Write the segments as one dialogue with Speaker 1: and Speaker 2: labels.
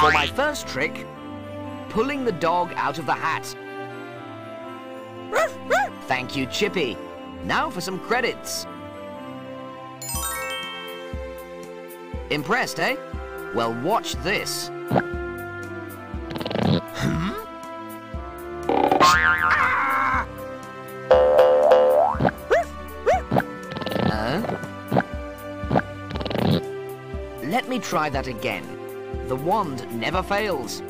Speaker 1: For my first trick, pulling the dog out of the hat. Thank you, Chippy. Now for some credits. Impressed, eh? Well, watch this. Try that again. The wand never fails.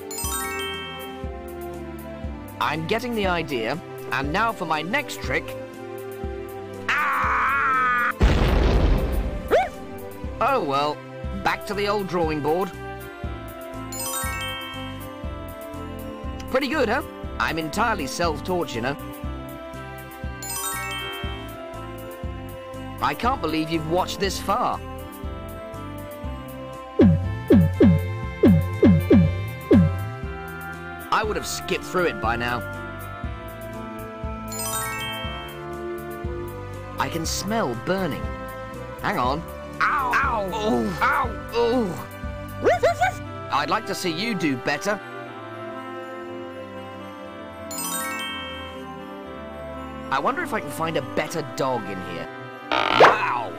Speaker 1: I'm getting the idea, and now for my next trick. Ah! Oh well, back to the old drawing board. Pretty good, huh? I'm entirely self-taught, you know. I can't believe you've watched this far. Would have skipped through it by now. I can smell burning. Hang on. Ow! Ow! Oh! Ow! Oh! I'd like to see you do better. I wonder if I can find a better dog in here. Wow!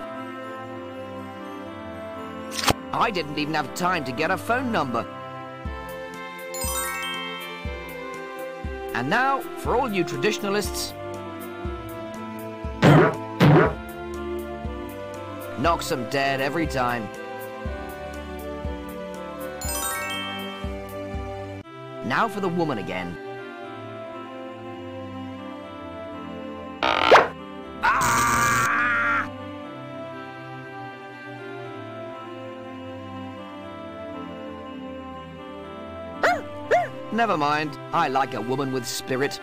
Speaker 1: I didn't even have time to get a phone number. And now, for all you traditionalists, knocks them dead every time. Now for the woman again. Ah! Never mind. I like a woman with spirit.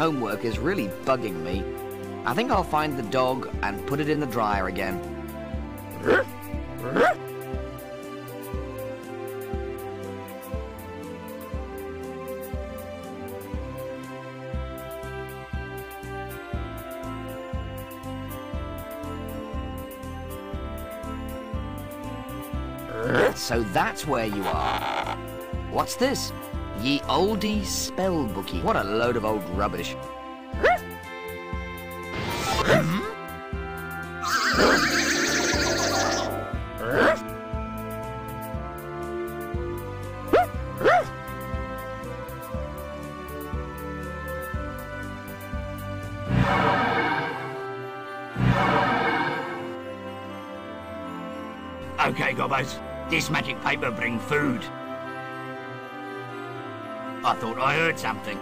Speaker 1: Homework is really bugging me. I think I'll find the dog and put it in the dryer again. So that's where you are. What's this? Ye oldie spell bookie. What a load of old rubbish.
Speaker 2: Okay, Gobbos. This magic paper bring food. I thought I heard something.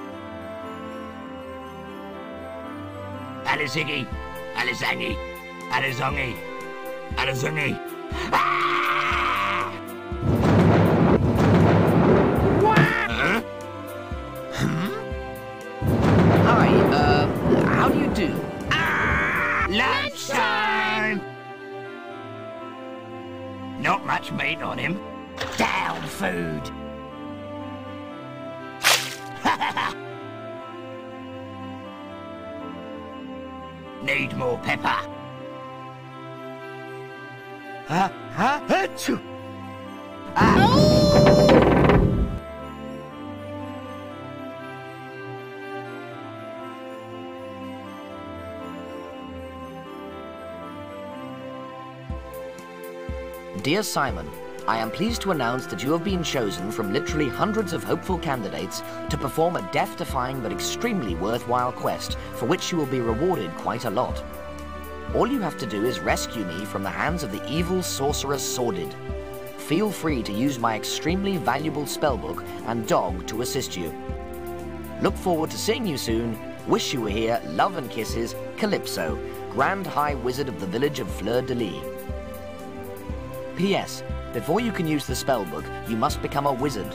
Speaker 2: Aliziggy, Alizangi, Alizongi, Alizungi. Ah! Need more pepper.
Speaker 1: Huh? Huh? Achoo! Ah. Dear Simon, I am pleased to announce that you have been chosen from literally hundreds of hopeful candidates to perform a death-defying but extremely worthwhile quest for which you will be rewarded quite a lot. All you have to do is rescue me from the hands of the evil sorcerer Sordid. Feel free to use my extremely valuable spellbook and dog to assist you. Look forward to seeing you soon. Wish you were here. Love and kisses, Calypso, Grand High Wizard of the village of Fleur de Lis. P.S. Before you can use the spellbook, you must become a wizard.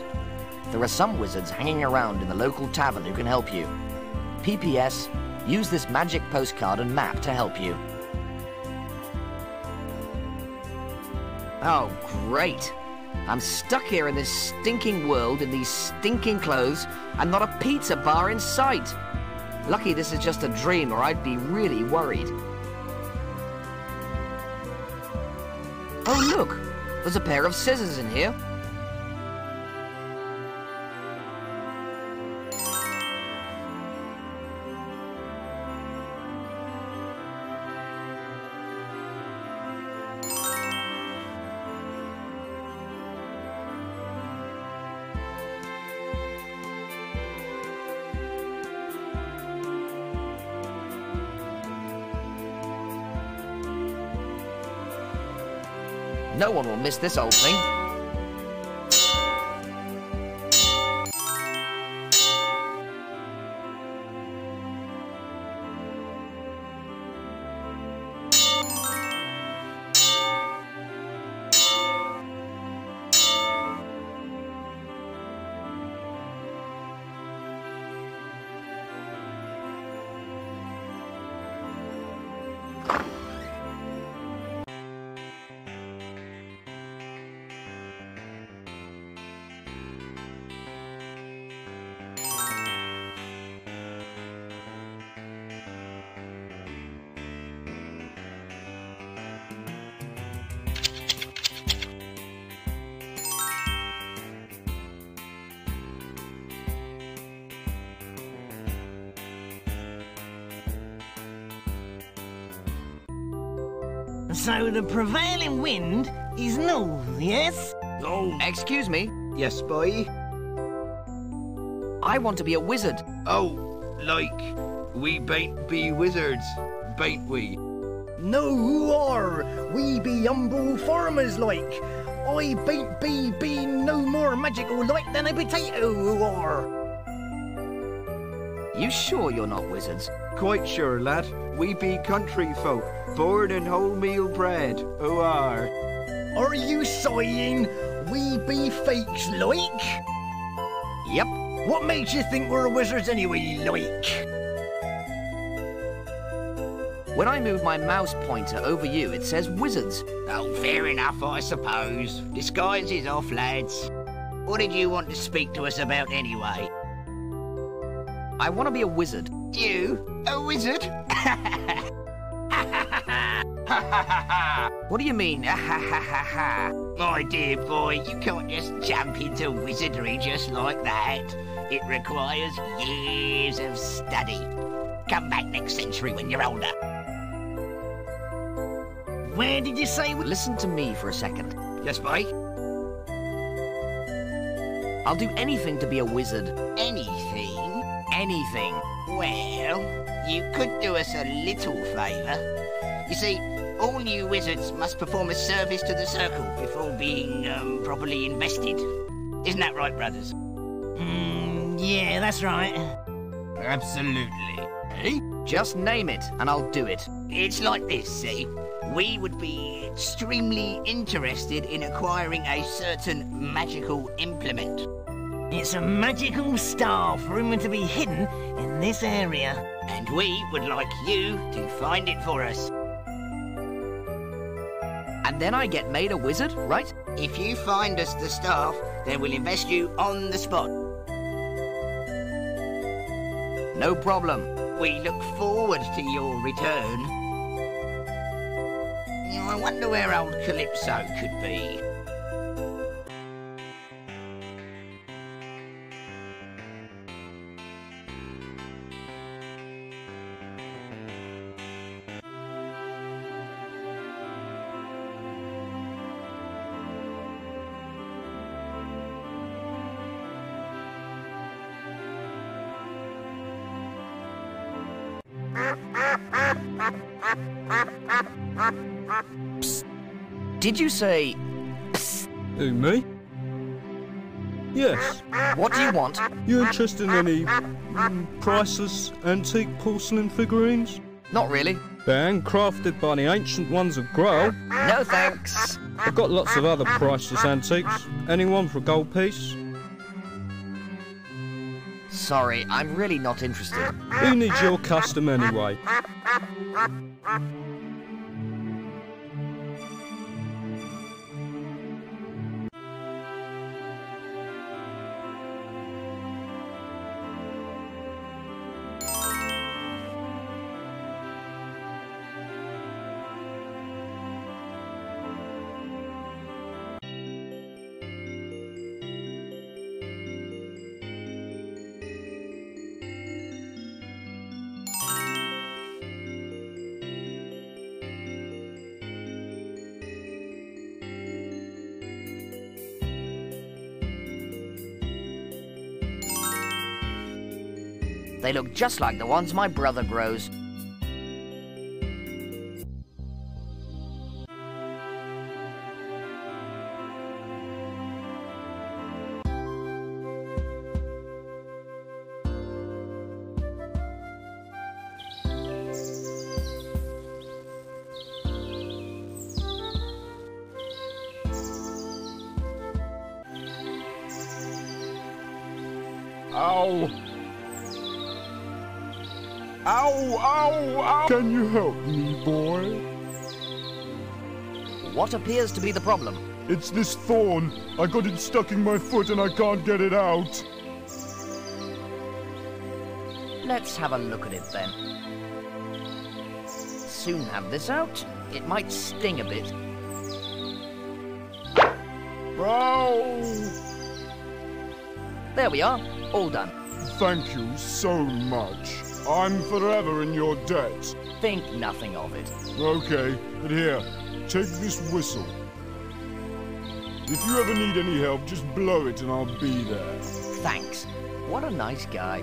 Speaker 1: There are some wizards hanging around in the local tavern who can help you. P.P.S. Use this magic postcard and map to help you. Oh, great. I'm stuck here in this stinking world in these stinking clothes and not a pizza bar in sight. Lucky this is just a dream or I'd be really worried. Oh, look! There's a pair of scissors in here. One will miss this old thing.
Speaker 3: So the prevailing wind is north, yes?
Speaker 2: Oh,
Speaker 1: Excuse me,
Speaker 4: Yes, boy.
Speaker 1: I want to be a wizard.
Speaker 4: Oh, like, we bain't be wizards, bain't we?
Speaker 5: No, who are? We be humble farmers like. I bain't be be no more magical like than a potato who are.
Speaker 1: You sure you're not wizards?
Speaker 4: Quite sure, lad. We be country folk, born in wholemeal bread, who are.
Speaker 5: Are you saying we be fakes like?
Speaker 1: Yep.
Speaker 5: What makes you think we're a wizards anyway, like?
Speaker 1: When I move my mouse pointer over you, it says wizards.
Speaker 2: oh, fair enough, I suppose. Disguise is off, lads. What did you want to speak to us about anyway?
Speaker 1: I want to be a wizard.
Speaker 2: You? A wizard?
Speaker 1: What do you mean?
Speaker 2: My dear boy, you can't just jump into wizardry just like that. It requires years of study. Come back next century when you're older.
Speaker 3: Where did you say we...
Speaker 1: Listen to me for a second.
Speaker 2: Yes, boy?
Speaker 1: I'll do anything to be a wizard.
Speaker 2: Anything?
Speaker 1: Anything.
Speaker 2: Well, you could do us a little favour. You see, all new wizards must perform a service to the Circle before being um, properly invested. Isn't that right, brothers?
Speaker 3: Mm, yeah, that's right.
Speaker 2: Absolutely. Eh?
Speaker 1: Just name it, and I'll do it.
Speaker 2: It's like this, see? We would be extremely interested in acquiring a certain magical implement.
Speaker 3: It's a magical staff rumored to be hidden in this area.
Speaker 2: And we would like you to find it for us.
Speaker 1: And then I get made a wizard, right?
Speaker 2: If you find us the staff, then we'll invest you on the spot.
Speaker 1: No problem.
Speaker 2: We look forward to your return. I wonder where old Calypso could be.
Speaker 1: Did you say,
Speaker 6: Who, me? Yes.
Speaker 1: what do you want?
Speaker 6: You interested in any mm, priceless antique porcelain figurines?
Speaker 1: Not really.
Speaker 6: They're handcrafted by the ancient ones of Grail.
Speaker 1: No thanks.
Speaker 6: I've got lots of other priceless antiques. Anyone for a gold piece?
Speaker 1: Sorry, I'm really not interested.
Speaker 6: Who needs your custom anyway?
Speaker 1: They look just like the ones my brother grows. What appears to be the problem?
Speaker 7: It's this thorn. I got it stuck in my foot and I can't get it out.
Speaker 1: Let's have a look at it then. Soon have this out. It might sting a bit.
Speaker 7: Ow!
Speaker 1: There we are. All done.
Speaker 7: Thank you so much. I'm forever in your debt.
Speaker 1: Think nothing of it.
Speaker 7: Okay, but here, take this whistle. If you ever need any help, just blow it and I'll be there.
Speaker 1: Thanks. What a nice guy.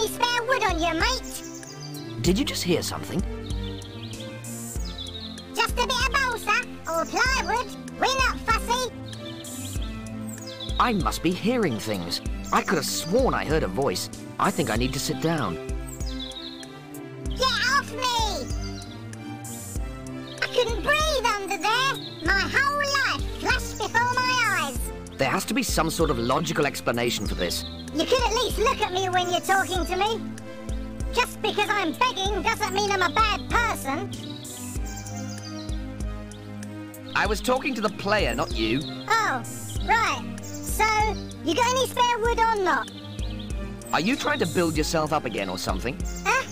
Speaker 8: Any spare wood on you, mate?
Speaker 1: Did you just hear something?
Speaker 8: Just a bit of balsa or plywood. We're not fussy.
Speaker 1: I must be hearing things. I could have sworn I heard a voice. I think I need to sit down.
Speaker 8: Get off me! I couldn't breathe under there. My whole life flashed before my eyes.
Speaker 1: There has to be some sort of logical explanation for this.
Speaker 8: You could at least look at me when you're talking to me. Just because I'm begging doesn't mean I'm a bad person.
Speaker 1: I was talking to the player, not you.
Speaker 8: Oh, right. So, you got any spare wood or not?
Speaker 1: Are you trying to build yourself up again or something?
Speaker 8: Huh?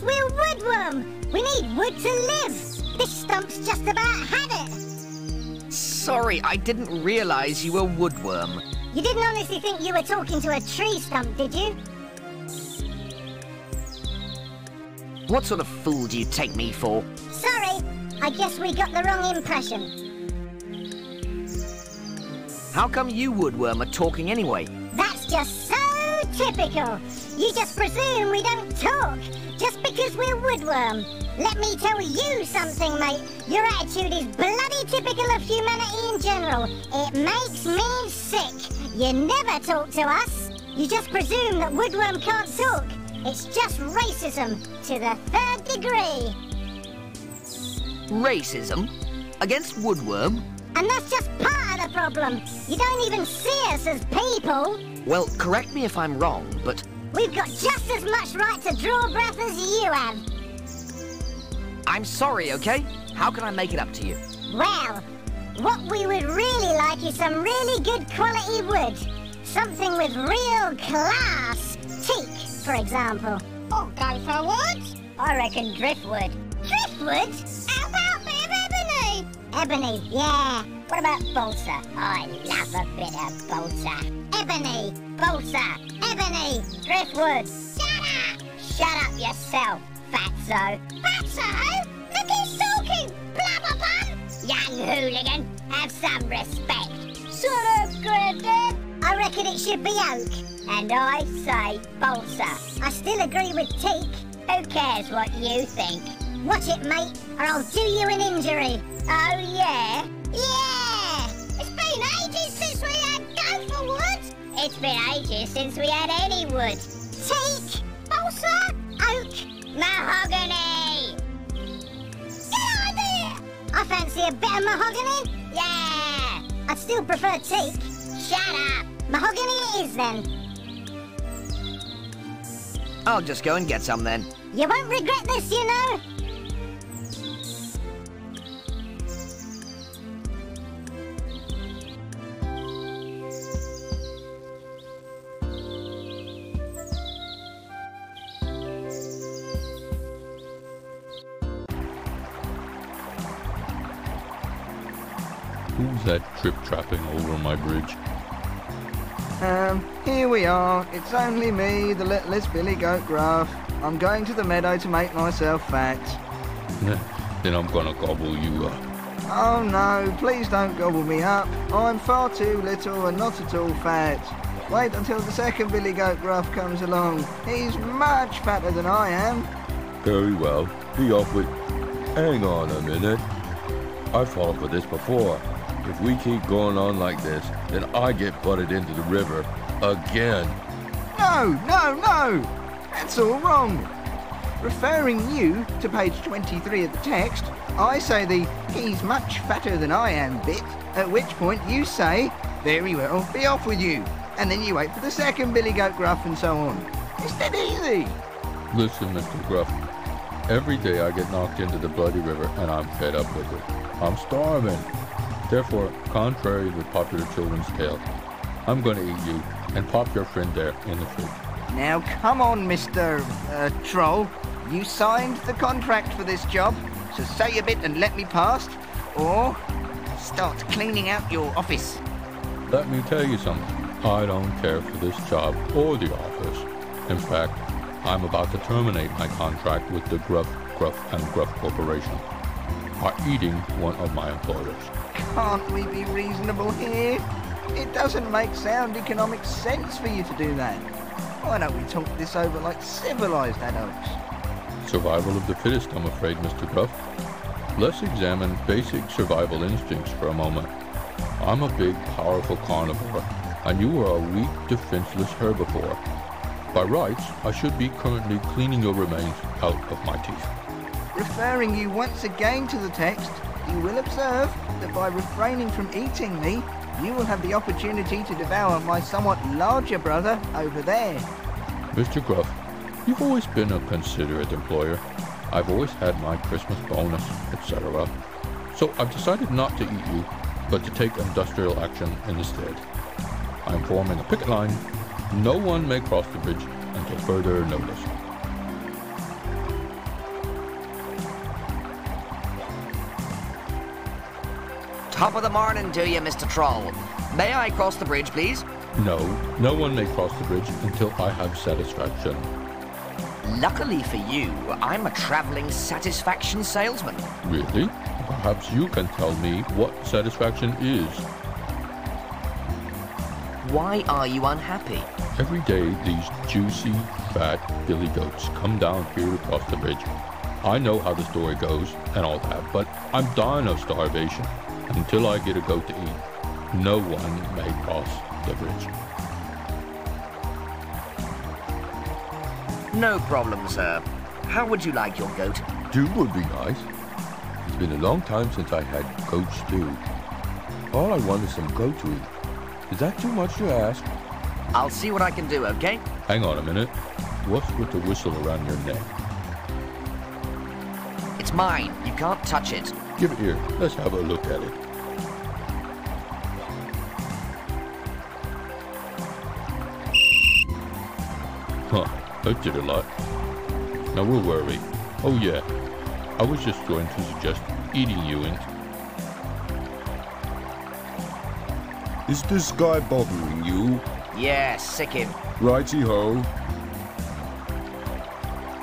Speaker 8: We're woodworm. We need wood to live. This stump's just about had it.
Speaker 1: Sorry, I didn't realize you were woodworm.
Speaker 8: You didn't honestly think you were talking to a tree stump, did you?
Speaker 1: What sort of fool do you take me for?
Speaker 8: Sorry, I guess we got the wrong impression.
Speaker 1: How come you woodworm are talking anyway?
Speaker 8: That's just so typical. You just presume we don't talk just because we're woodworm. Let me tell you something, mate. Your attitude is bloody typical of humanity in general. It makes me sick. You never talk to us. You just presume that woodworm can't talk. It's just racism to the third degree.
Speaker 1: Racism? Against woodworm?
Speaker 8: And that's just part of the problem. You don't even see us as people.
Speaker 1: Well, correct me if I'm wrong, but
Speaker 8: We've got just as much right to draw breath as you have.
Speaker 1: I'm sorry, okay? How can I make it up to you?
Speaker 8: Well, what we would really like is some really good quality wood. Something with real class. Teak, for example. Oh, or go for wood? I reckon driftwood. Driftwood? How about a bit of ebony? Ebony, yeah. What about balsa? I love a bit of balsa. Ebony, balsa, ebony, driftwood. Shut up! Shut up yourself, fatso. Fatso? Look who's talking, blubberbum! Young hooligan, have some respect. Shut up, Grandad. I reckon it should be oak. And I say balsa. I still agree with teak. Who cares what you think? Watch it, mate, or I'll do you an injury. Oh, yeah? Yeah! It's been ages since we had go for wood. It's been ages since we had any wood. Teak, balsa, oak, mahogany. I fancy a bit of mahogany. Yeah! I'd still prefer teak. Shut up! Mahogany it is then.
Speaker 1: I'll just go and get some then.
Speaker 8: You won't regret this, you know.
Speaker 9: That trip-trapping over my bridge?
Speaker 4: Um, here we are. It's only me, the littlest Billy Goat Gruff. I'm going to the meadow to make myself fat.
Speaker 9: then I'm gonna gobble you up.
Speaker 4: Oh no, please don't gobble me up. I'm far too little and not at all fat. Wait until the second Billy Goat Gruff comes along. He's much fatter than I am.
Speaker 9: Very well. Be off with... Hang on a minute. I've fallen for this before. If we keep going on like this, then I get butted into the river again.
Speaker 4: No, no, no! That's all wrong. Referring you to page 23 of the text, I say the he's much fatter than I am bit, at which point you say, very well, be off with you. And then you wait for the second Billy Goat Gruff and so on. It's dead easy.
Speaker 9: Listen, Mr. Gruff. Every day I get knocked into the bloody river and I'm fed up with it. I'm starving. Therefore, contrary to the popular children's tale, I'm going to eat you and pop your friend there in the fridge.
Speaker 4: Now come on, Mr. Uh, Troll. You signed the contract for this job, so say a bit and let me past, or start cleaning out your office.
Speaker 9: Let me tell you something. I don't care for this job or the office. In fact, I'm about to terminate my contract with the Gruff, Gruff, and Gruff Corporation by eating one of my employers.
Speaker 4: Can't we be reasonable here? It doesn't make sound economic sense for you to do that. Why don't we talk this over like civilized adults?
Speaker 9: Survival of the fittest, I'm afraid, Mr. Gruff. Let's examine basic survival instincts for a moment. I'm a big, powerful carnivore, and you are a weak, defenseless herbivore. By rights, I should be currently cleaning your remains out of my teeth.
Speaker 4: Referring you once again to the text, you will observe that by refraining from eating me, you will have the opportunity to devour my somewhat larger brother over there.
Speaker 9: Mr. Gruff, you've always been a considerate employer. I've always had my Christmas bonus, etc. So I've decided not to eat you, but to take industrial action instead. I'm forming a picket line. No one may cross the bridge until further notice.
Speaker 1: Top of the morning to you, Mr. Troll. May I cross the bridge, please?
Speaker 9: No, no one may cross the bridge until I have satisfaction.
Speaker 1: Luckily for you, I'm a traveling satisfaction salesman.
Speaker 9: Really? Perhaps you can tell me what satisfaction is.
Speaker 1: Why are you unhappy?
Speaker 9: Every day, these juicy, fat billy goats come down here to cross the bridge. I know how the story goes and all that, but I'm dying of starvation. Until I get a goat to eat, no one may cross the bridge.
Speaker 1: No problem, sir. How would you like your goat?
Speaker 10: Stew would be nice. It's been a long time since I had goat stew. All I want is some goat to eat. Is that too much to ask?
Speaker 1: I'll see what I can do, okay?
Speaker 9: Hang on a minute. What's with the whistle around your neck?
Speaker 1: It's mine. You can't touch it.
Speaker 9: Give it here. Let's have a look at it. Huh, that did a lot. Now we'll worry. Oh yeah, I was just going to suggest eating you and...
Speaker 7: Is this guy bothering you?
Speaker 1: Yeah, sick him.
Speaker 7: Righty-ho.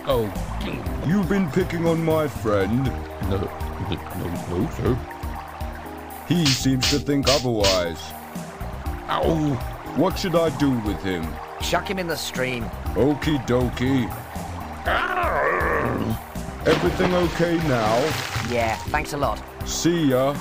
Speaker 9: Oh,
Speaker 7: You've been picking on my friend.
Speaker 9: no, no, no, no, sir.
Speaker 7: He seems to think otherwise. Ow! What should I do with him?
Speaker 1: Chuck him in the stream.
Speaker 7: Okie dokie. Mm-hmm. Everything okay now?
Speaker 1: Yeah, thanks a lot.
Speaker 7: See ya.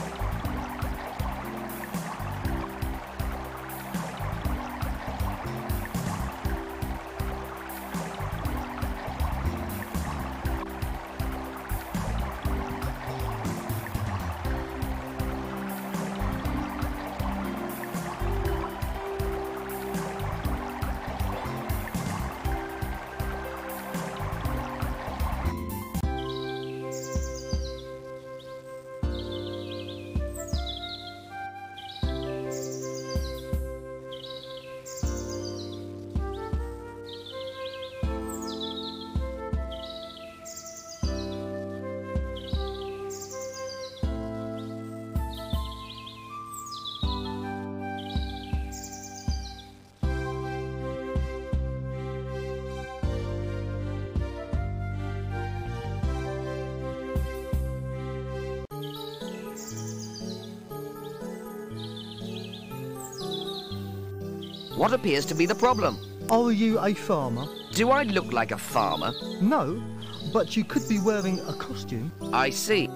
Speaker 1: Appears to be the problem?
Speaker 11: Are you a farmer?
Speaker 1: Do I look like a farmer?
Speaker 11: No, but you could be wearing a costume.
Speaker 1: I see.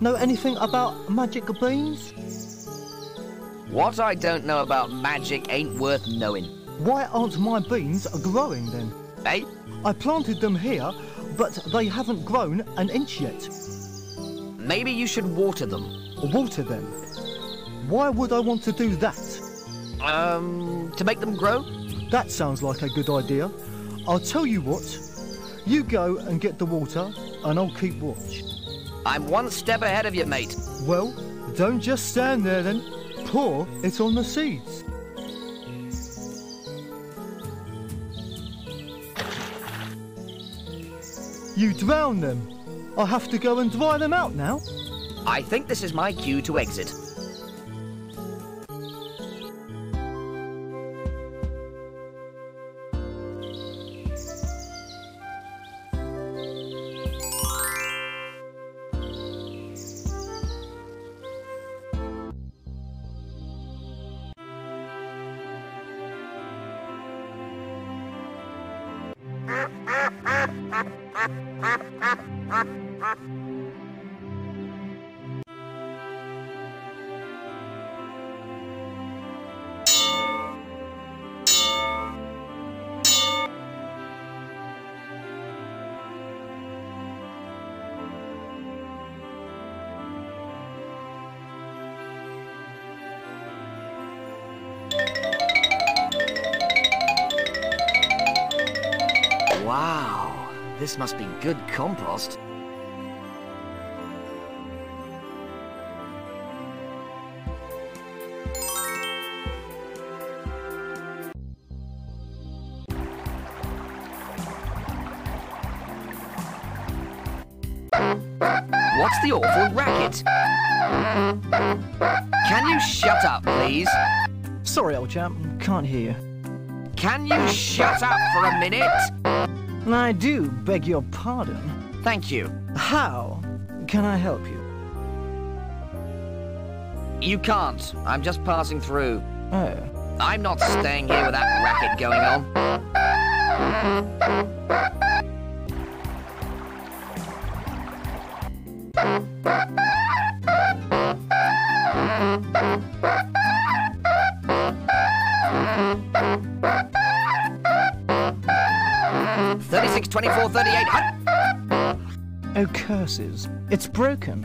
Speaker 11: Know anything about magic beans?
Speaker 1: What I don't know about magic ain't worth knowing.
Speaker 11: Why aren't my beans growing then?
Speaker 1: Eh?
Speaker 11: I planted them here, but they haven't grown an inch yet.
Speaker 1: Maybe you should water them.
Speaker 11: Water them. Why would I want to do that?
Speaker 1: Um, to make them grow?
Speaker 11: That sounds like a good idea. I'll tell you what. You go and get the water, and I'll keep watch.
Speaker 1: I'm one step ahead of you, mate.
Speaker 11: Well, don't just stand there then. Pour it on the seeds. You drown them. I'll have to go and dry them out now.
Speaker 1: I think this is my cue to exit. good compost. What's the awful racket? Can you shut up, please?
Speaker 11: Sorry, old chap. Can't hear you.
Speaker 1: Can you shut up for a minute?
Speaker 11: I do beg your pardon.
Speaker 1: Thank you.
Speaker 11: How can I help you?
Speaker 1: You can't. I'm just passing through.
Speaker 11: Oh.
Speaker 1: I'm not staying here with that racket going on. Thirty-six, twenty-four, thirty-eight.
Speaker 11: Oh, curses. It's broken.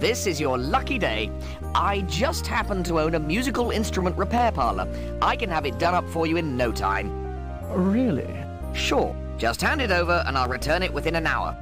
Speaker 1: This is your lucky day. I just happen to own a musical instrument repair parlor. I can have it done up for you in no time.
Speaker 11: Really?
Speaker 1: Sure. Just hand it over and I'll return it within an hour.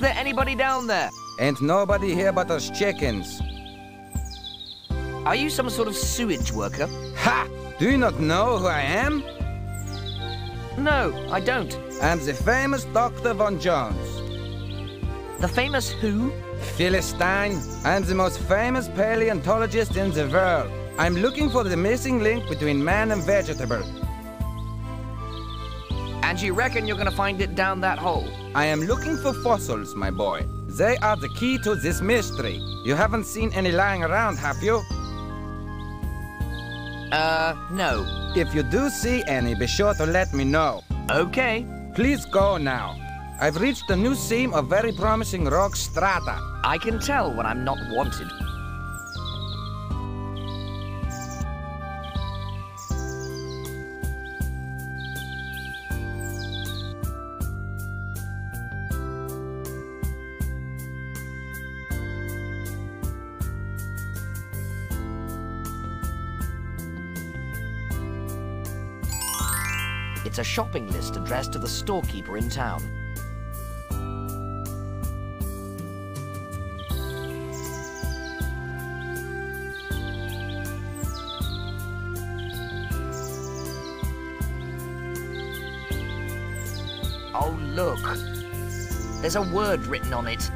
Speaker 1: Is there anybody down there?
Speaker 12: Ain't nobody here but us chickens.
Speaker 1: Are you some sort of sewage worker?
Speaker 12: Ha! Do you not know who I am?
Speaker 1: No, I don't.
Speaker 12: I'm the famous Dr. Von Jones.
Speaker 1: The famous who?
Speaker 12: Philistine. I'm the most famous paleontologist in the world. I'm looking for the missing link between man and vegetable.
Speaker 1: And you reckon you're gonna find it down that hole?
Speaker 12: I am looking for fossils, my boy. They are the key to this mystery. You haven't seen any lying around, have you?
Speaker 1: Uh, no.
Speaker 12: If you do see any, be sure to let me know.
Speaker 1: Okay.
Speaker 12: Please go now. I've reached a new seam of very promising rock strata.
Speaker 1: I can tell when I'm not wanted. Addressed to the storekeeper in town. Oh, look. There's a word written on it.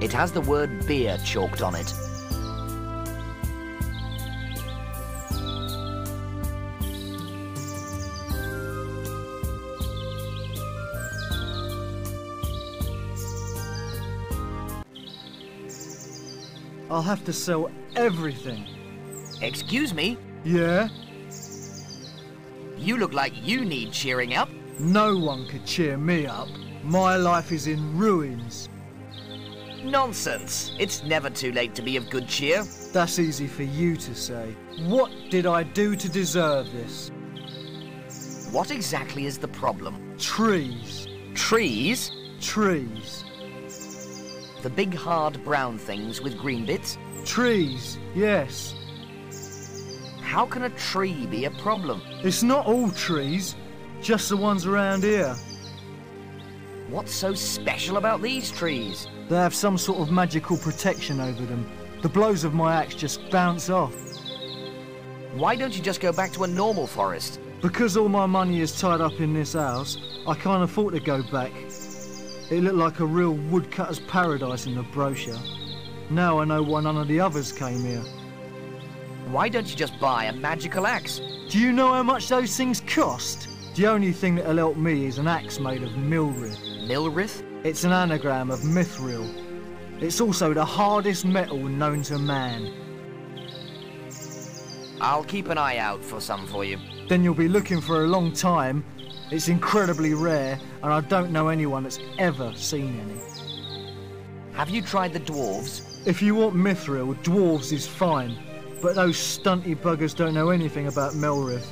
Speaker 1: It has the word beer chalked on it.
Speaker 11: I'll have to sell everything.
Speaker 1: Excuse me?
Speaker 11: Yeah?
Speaker 1: You look like you need cheering up.
Speaker 11: No one could cheer me up. My life is in ruins.
Speaker 1: Nonsense. It's never too late to be of good cheer.
Speaker 11: That's easy for you to say. What did I do to deserve this?
Speaker 1: What exactly is the problem?
Speaker 11: Trees.
Speaker 1: Trees?
Speaker 11: Trees.
Speaker 1: The big hard brown things with green bits?
Speaker 11: Trees, yes.
Speaker 1: How can a tree be a problem?
Speaker 11: It's not all trees, just the ones around here.
Speaker 1: What's so special about these trees?
Speaker 11: They have some sort of magical protection over them. The blows of my axe just bounce off.
Speaker 1: Why don't you just go back to a normal forest?
Speaker 11: Because all my money is tied up in this house, I can't afford to go back. It looked like a real woodcutter's paradise in the brochure. Now I know why none of the others came here.
Speaker 1: Why don't you just buy a magical axe?
Speaker 11: Do you know how much those things cost? The only thing that'll help me is an axe made of Milrith.
Speaker 1: Milrith?
Speaker 11: It's an anagram of Mithril. It's also the hardest metal known to man.
Speaker 1: I'll keep an eye out for some for you.
Speaker 11: Then you'll be looking for a long time. It's incredibly rare, and I don't know anyone that's ever seen any.
Speaker 1: Have you tried the dwarves?
Speaker 11: If you want Mithril, dwarves is fine, but those stunty buggers don't know anything about Milrith.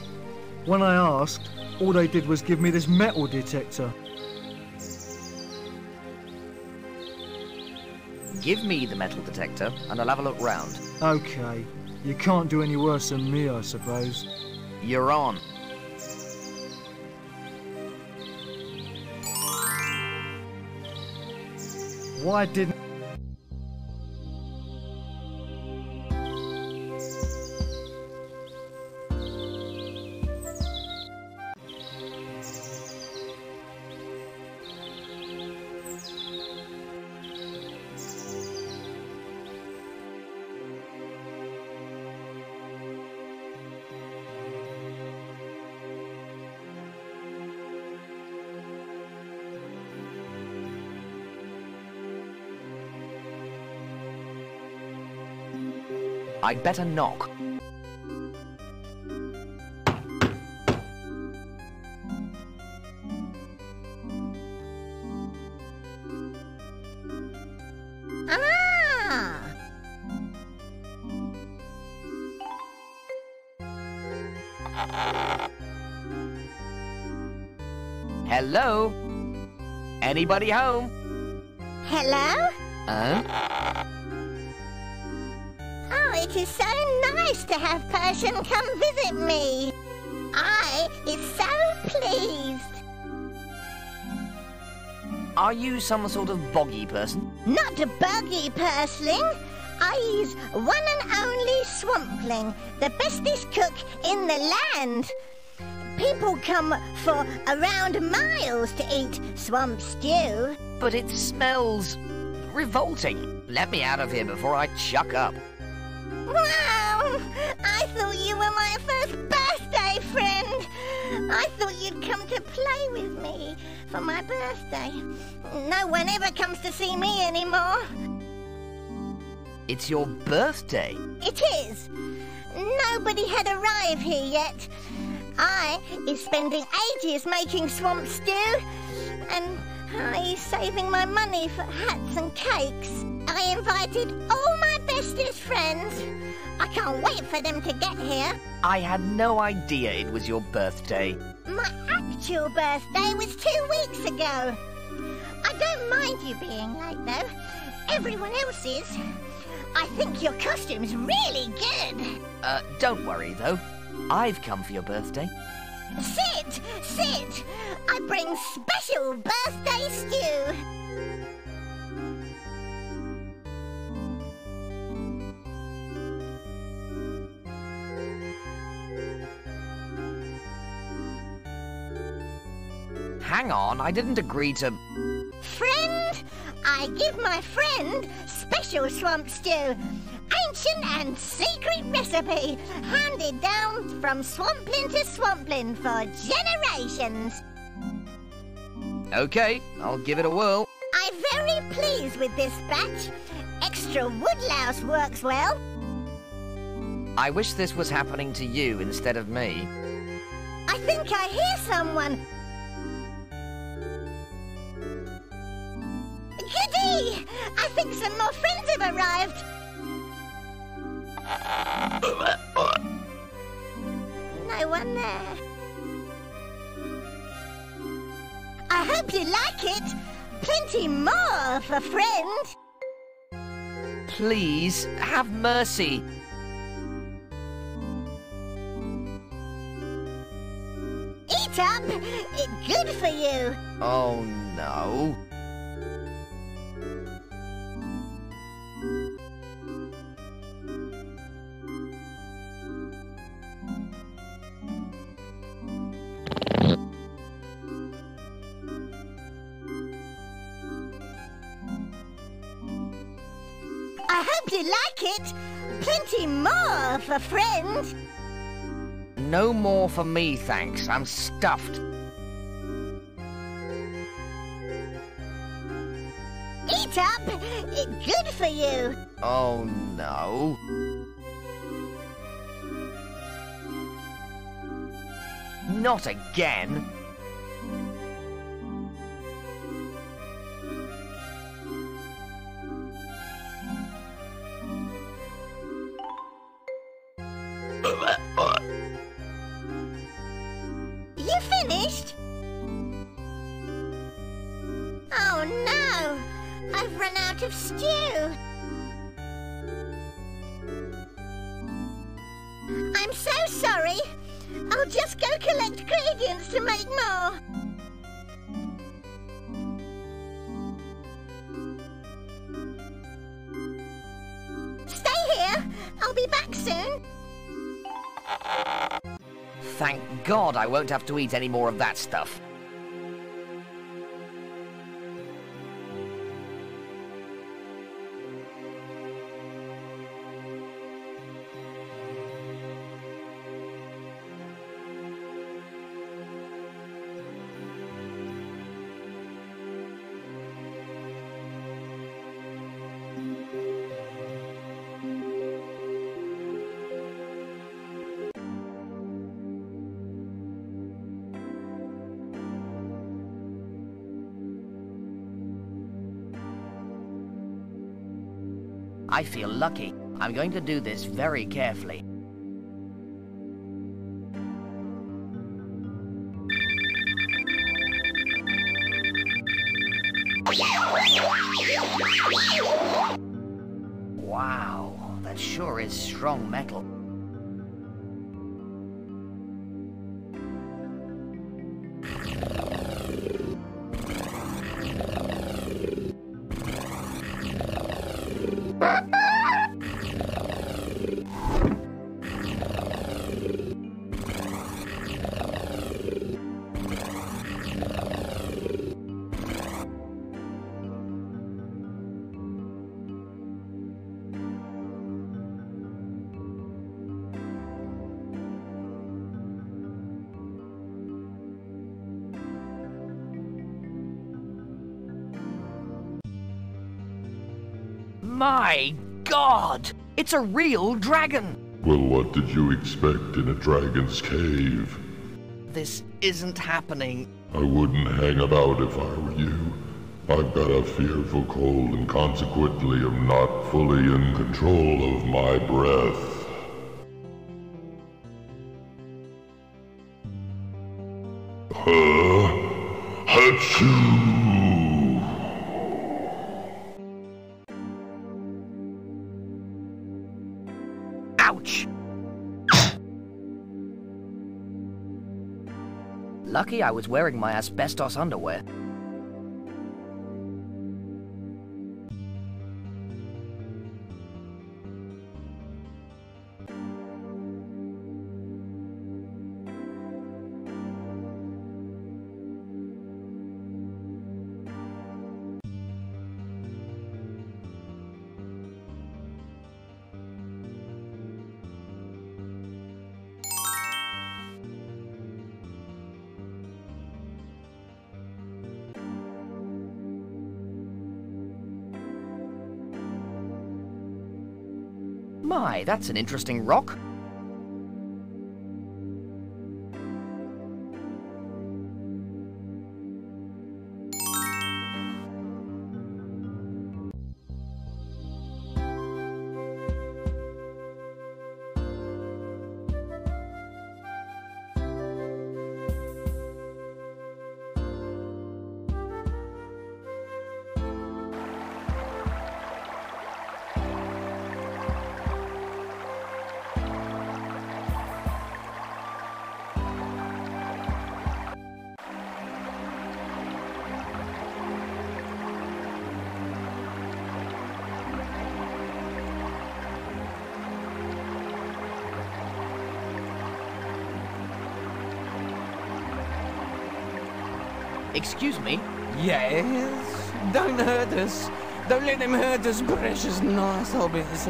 Speaker 11: When I asked,
Speaker 5: All they did was give me this metal detector.
Speaker 1: Give me the metal detector and I'll have a look round.
Speaker 5: Okay. You can't do any worse than me, I suppose.
Speaker 1: You're on.
Speaker 5: Why didn't...
Speaker 1: I'd better knock.
Speaker 8: Ah!
Speaker 1: Hello? Anybody home?
Speaker 8: Hello?
Speaker 1: Huh?
Speaker 8: It is so nice to have Persian come visit me. I is so pleased.
Speaker 1: Are you some sort of boggy person?
Speaker 8: Not a boggy purseling. I is one and only swampling, the bestest cook in the land. People come for around miles to eat swamp stew.
Speaker 1: But it smells revolting. Let me out of here before I chuck up.
Speaker 8: Wow! I thought you were my first birthday friend. I thought you'd come to play with me for my birthday. No one ever comes to see me anymore.
Speaker 1: It's your birthday.
Speaker 8: It is. Nobody had arrived here yet. I is spending ages making swamp stew, and I is saving my money for hats and cakes. I invited all my bestest friends. I can't wait for them to get here.
Speaker 1: I had no idea it was your birthday.
Speaker 8: My actual birthday was two weeks ago. I don't mind you being late, though. Everyone else is. I think your costume's really good.
Speaker 1: Uh, don't worry, though. I've come for your birthday.
Speaker 8: Sit! Sit! I bring special birthday stew.
Speaker 1: Hang on, I didn't agree to...
Speaker 8: Friend, I give my friend special swamp stew. Ancient and secret recipe, handed down from swampling to swampling for generations.
Speaker 1: Okay, I'll give it a whirl.
Speaker 8: I'm very pleased with this batch. Extra woodlouse works well.
Speaker 1: I wish this was happening to you instead of me.
Speaker 8: I think I hear someone. Goody! I think some more friends have arrived. No one there. I hope you like it. Plenty more for friend.
Speaker 1: Please, have mercy.
Speaker 8: Eat up. It's good for you.
Speaker 1: Oh, no.
Speaker 8: I hope you like it. Plenty more for friend.
Speaker 1: No more for me, thanks. I'm stuffed.
Speaker 8: Eat up. It's good for you.
Speaker 1: Oh, no. Not again.
Speaker 8: You finished? Oh no! I've run out of stew! I'm so sorry! I'll just go collect ingredients to make more! Stay here! I'll be back soon!
Speaker 1: Thank God I won't have to eat any more of that stuff. I feel lucky. I'm going to do this very carefully. It's a real dragon!
Speaker 13: Well, what did you expect in a dragon's cave?
Speaker 1: This isn't happening.
Speaker 13: I wouldn't hang about if I were you. I've got a fearful cold and consequently am not fully in control of my breath.
Speaker 1: I was wearing my asbestos underwear. That's an interesting rock.
Speaker 7: Us. Don't let them hurt us, precious nice hobbits.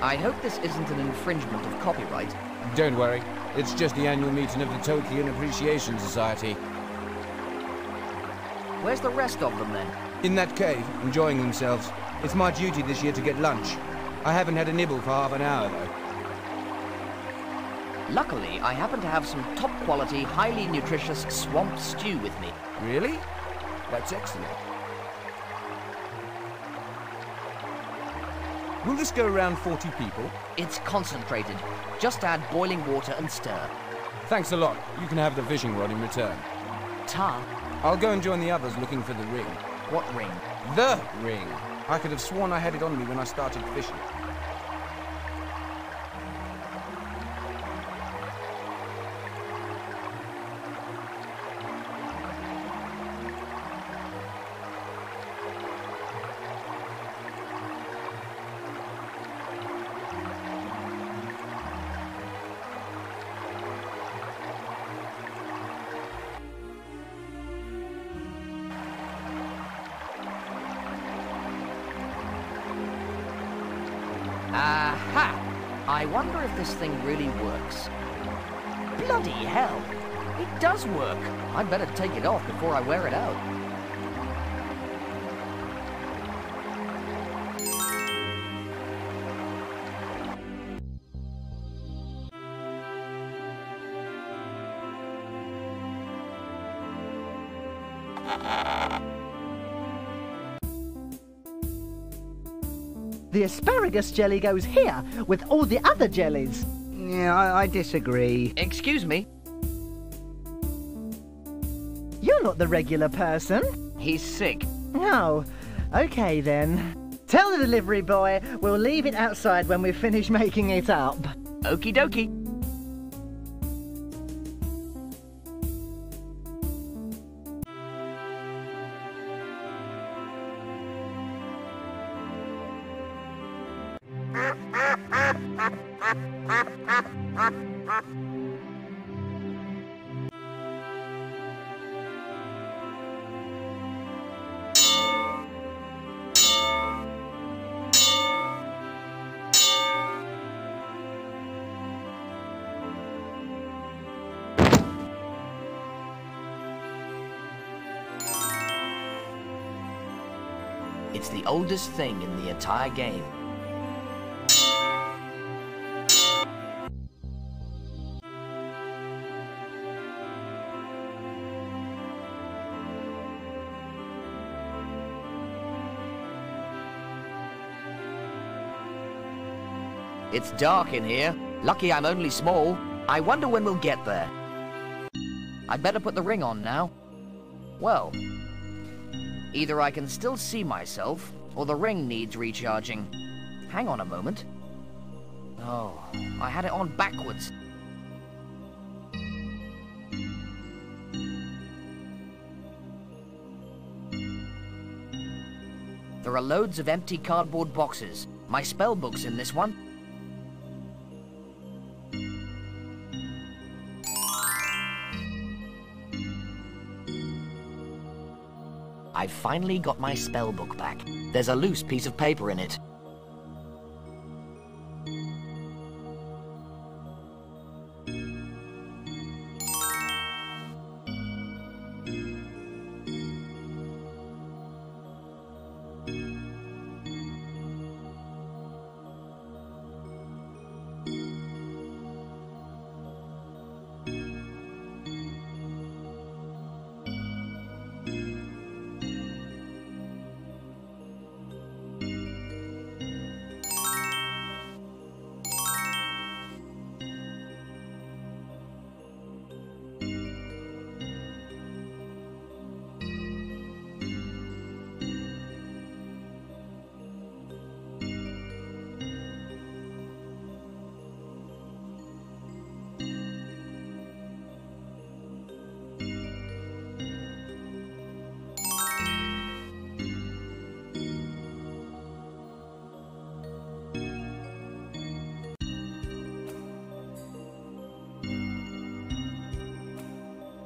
Speaker 1: I hope this isn't an infringement of copyright.
Speaker 7: Don't worry. It's just the annual meeting of the Tolkien Appreciation Society.
Speaker 1: Where's the rest of them then?
Speaker 7: In that cave, enjoying themselves. It's my duty this year to get lunch. I haven't had a nibble for half an hour, though.
Speaker 1: Luckily, I happen to have some top quality, highly nutritious swamp stew with me.
Speaker 7: Really? That's excellent. Will this go around 40 people?
Speaker 1: It's concentrated. Just add boiling water and stir.
Speaker 7: Thanks a lot. You can have the fishing rod in return.
Speaker 1: Ta.
Speaker 12: I'll go and join the others looking for the ring.
Speaker 1: What ring?
Speaker 12: The ring! I could have sworn I had it on me when I started fishing.
Speaker 14: The asparagus jelly goes here with all the other jellies.
Speaker 4: Yeah, I, I disagree.
Speaker 1: Excuse me?
Speaker 14: You're not the regular person.
Speaker 1: He's sick.
Speaker 14: Oh, okay then. Tell the delivery boy we'll leave it outside when we finish making it up.
Speaker 1: Okie dokie. Oldest thing in the entire game. It's dark in here. Lucky I'm only small. I wonder when we'll get there. I'd better put the ring on now. Well, either I can still see myself, or the ring needs recharging. Hang on a moment. Oh, I had it on backwards. There are loads of empty cardboard boxes. My spell book's in this one. I've finally got my spell book back. There's a loose piece of paper in it.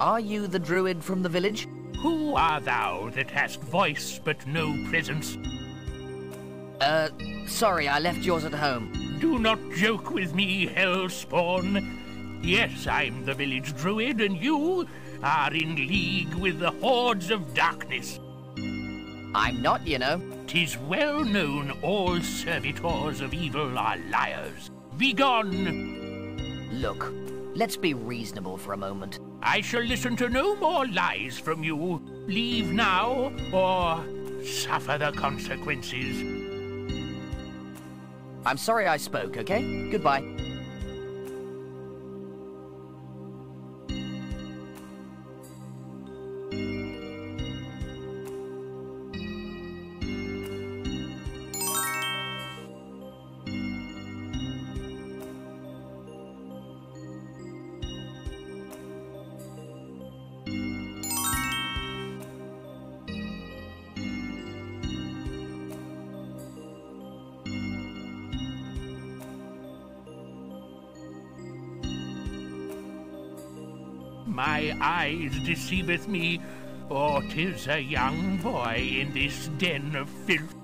Speaker 1: Are you the druid from the village?
Speaker 15: Who are thou that hast voice but no presence?
Speaker 1: Uh, sorry, I left yours at home.
Speaker 15: Do not joke with me, hellspawn. Yes, I'm the village druid, and you are in league with the hordes of darkness.
Speaker 1: I'm not, you know.
Speaker 15: Tis well known all servitors of evil are liars. Begone!
Speaker 1: Look, let's be reasonable for a moment.
Speaker 15: I shall listen to no more lies from you. Leave now, or suffer the consequences.
Speaker 1: I'm sorry I spoke, okay? Goodbye.
Speaker 15: Eyes deceiveth me, or 'tis a young boy in this den of filth.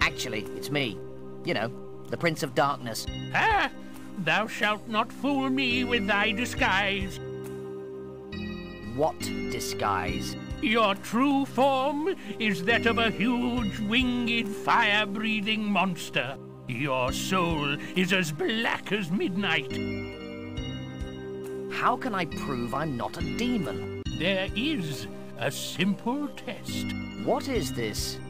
Speaker 1: Actually, it's me. You know, the Prince of Darkness.
Speaker 15: Ah! Thou shalt not fool me with thy disguise.
Speaker 1: What disguise?
Speaker 15: Your true form is that of a huge, winged, fire-breathing monster. Your soul is as black as midnight.
Speaker 1: How can I prove I'm not a demon?
Speaker 15: There is a simple test.
Speaker 1: What is this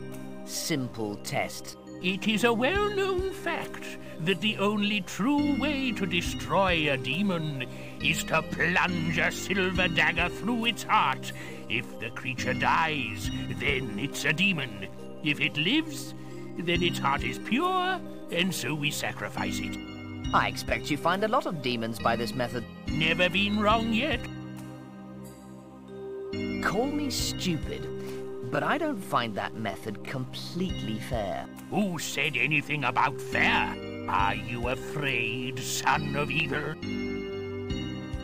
Speaker 1: simple test?
Speaker 15: It is a well-known fact that the only true way to destroy a demon is to plunge a silver dagger through its heart. If the creature dies, then it's a demon. If it lives, then its heart is pure, and so we sacrifice it.
Speaker 1: I expect you find a lot of demons by this method.
Speaker 15: Never been wrong yet.
Speaker 1: Call me stupid, but I don't find that method completely fair.
Speaker 15: Who said anything about fair? Are you afraid, son of evil?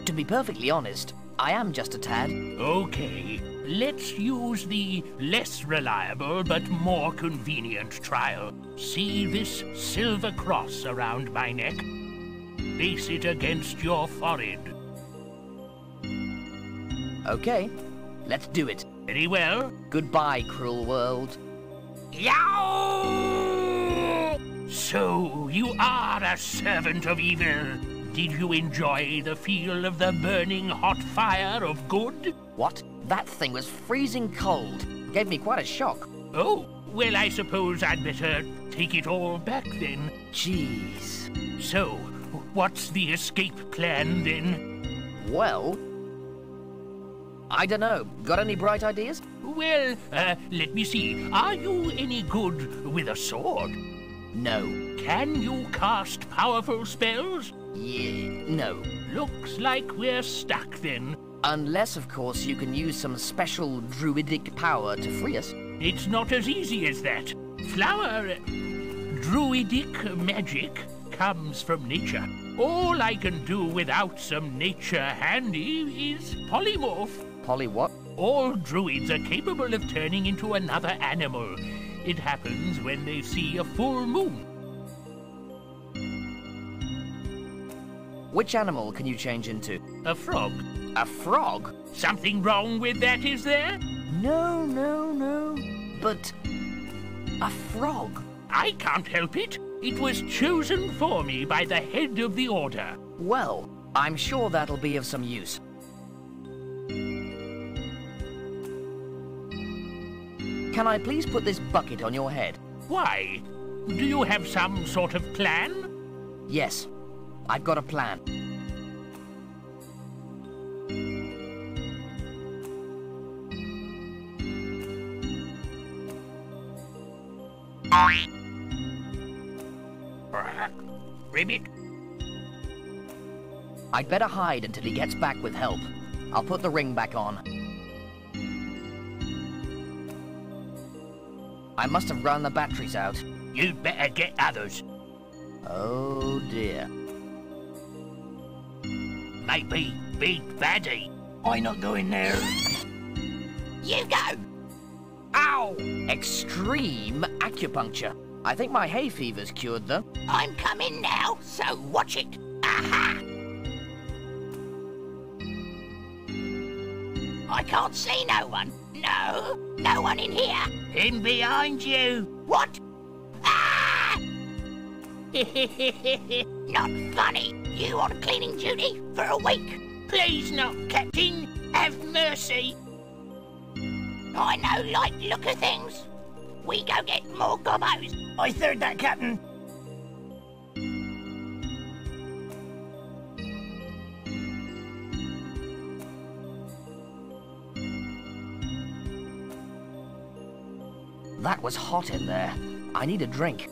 Speaker 1: To be perfectly honest, I am just a tad.
Speaker 15: Okay, let's use the less reliable but more convenient trial. See this silver cross around my neck? Place it against your forehead.
Speaker 1: Okay, let's do it.
Speaker 15: Very well.
Speaker 1: Goodbye, cruel world.
Speaker 15: Yow! So, you are a servant of evil. Did you enjoy the feel of the burning hot fire of good?
Speaker 1: What? That thing was freezing cold. Gave me quite a shock.
Speaker 15: Oh, well, I suppose I'd better take it all back then.
Speaker 1: Jeez.
Speaker 15: So, what's the escape plan then?
Speaker 1: Well, I don't know. Got any bright ideas?
Speaker 15: Well, uh, let me see. Are you any good with a sword?
Speaker 1: No.
Speaker 15: Can you cast powerful spells?
Speaker 1: Yeah, no.
Speaker 15: Looks like we're stuck then.
Speaker 1: Unless, of course, you can use some special druidic power to free us.
Speaker 15: It's not as easy as that. Flower... druidic magic comes from nature. All I can do without some nature handy is polymorph.
Speaker 1: Poly what?
Speaker 15: All druids are capable of turning into another animal. It happens when they see a full moon.
Speaker 1: Which animal can you change into?
Speaker 15: A frog.
Speaker 1: A frog?
Speaker 15: Something wrong with that, is there?
Speaker 1: No, no, no. But a frog?
Speaker 15: I can't help it. It was chosen for me by the head of the order.
Speaker 1: Well, I'm sure that'll be of some use. Can I please put this bucket on your head?
Speaker 15: Why? Do you have some sort of plan?
Speaker 1: Yes, I've got a plan.
Speaker 15: Ribbit?
Speaker 1: I'd better hide until he gets back with help. I'll put the ring back on. I must have run the batteries out.
Speaker 15: You'd better get others.
Speaker 1: Oh dear.
Speaker 15: Maybe Big Baddie. I not going there.
Speaker 2: You go!
Speaker 1: Ow! Extreme acupuncture. I think my hay fever's cured, though.
Speaker 2: I'm coming now, so watch it. Aha! I can't see no one. No, no one in here.
Speaker 15: In behind you.
Speaker 2: What? Ah! Not funny. You on cleaning duty for a week?
Speaker 15: Please not, Captain. Have mercy.
Speaker 2: I know like look of things. We go get more gobos.
Speaker 3: I third that, Captain.
Speaker 1: That was hot in there. I need a drink.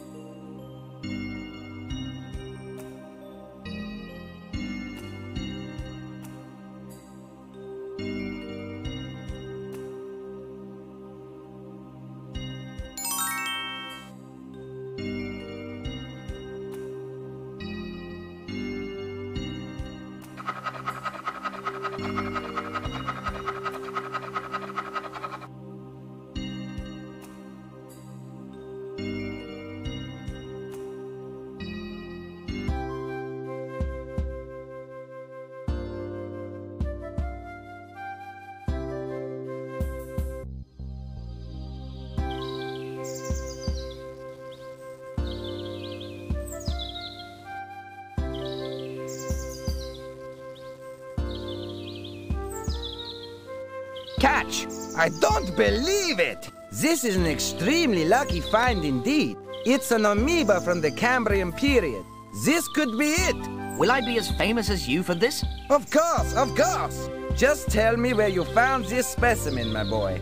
Speaker 1: Catch!
Speaker 4: I don't believe it! This is an extremely lucky find indeed. It's an amoeba from the Cambrian period. This could be it.
Speaker 1: Will I be as famous as you for this?
Speaker 4: Of course, of course. Just tell me where you found this specimen, my boy.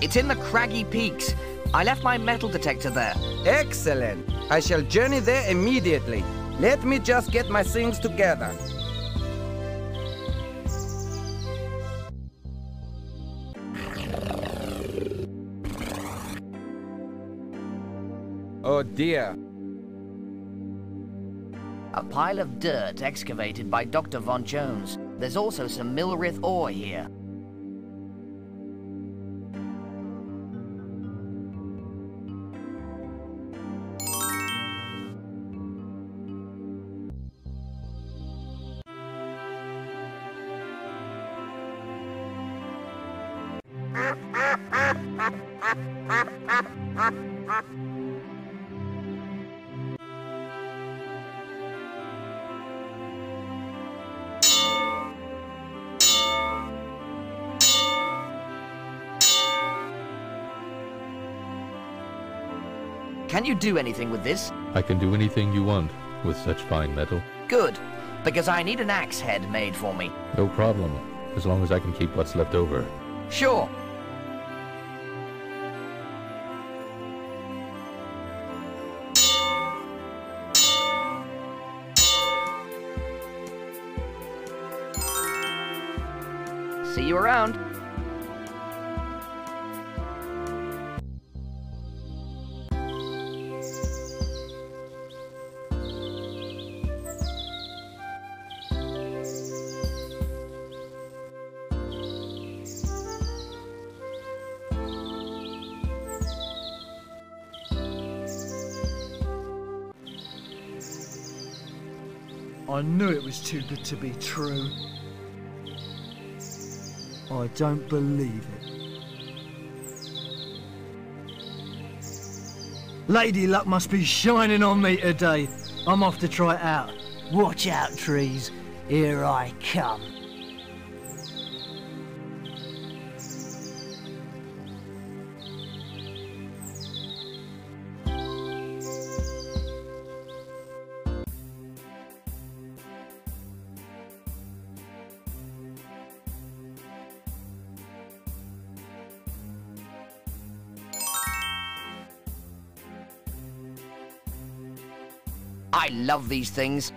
Speaker 1: It's in the Craggy Peaks. I left my metal detector there.
Speaker 4: Excellent. I shall journey there immediately. Let me just get my things together. Oh dear.
Speaker 1: A pile of dirt excavated by Dr. Von Jones. There's also some Milrith ore here. Do anything with this?
Speaker 9: I can do anything you want with such fine metal.
Speaker 1: Good, because I need an axe head made for me.
Speaker 9: No problem, as long as I can keep what's left over.
Speaker 1: Sure. See you around.
Speaker 11: I knew it was too good to be true. I don't believe it. Lady Luck must be shining on me today. I'm off to try it out. Watch out, trees. Here I come.
Speaker 1: Love these things.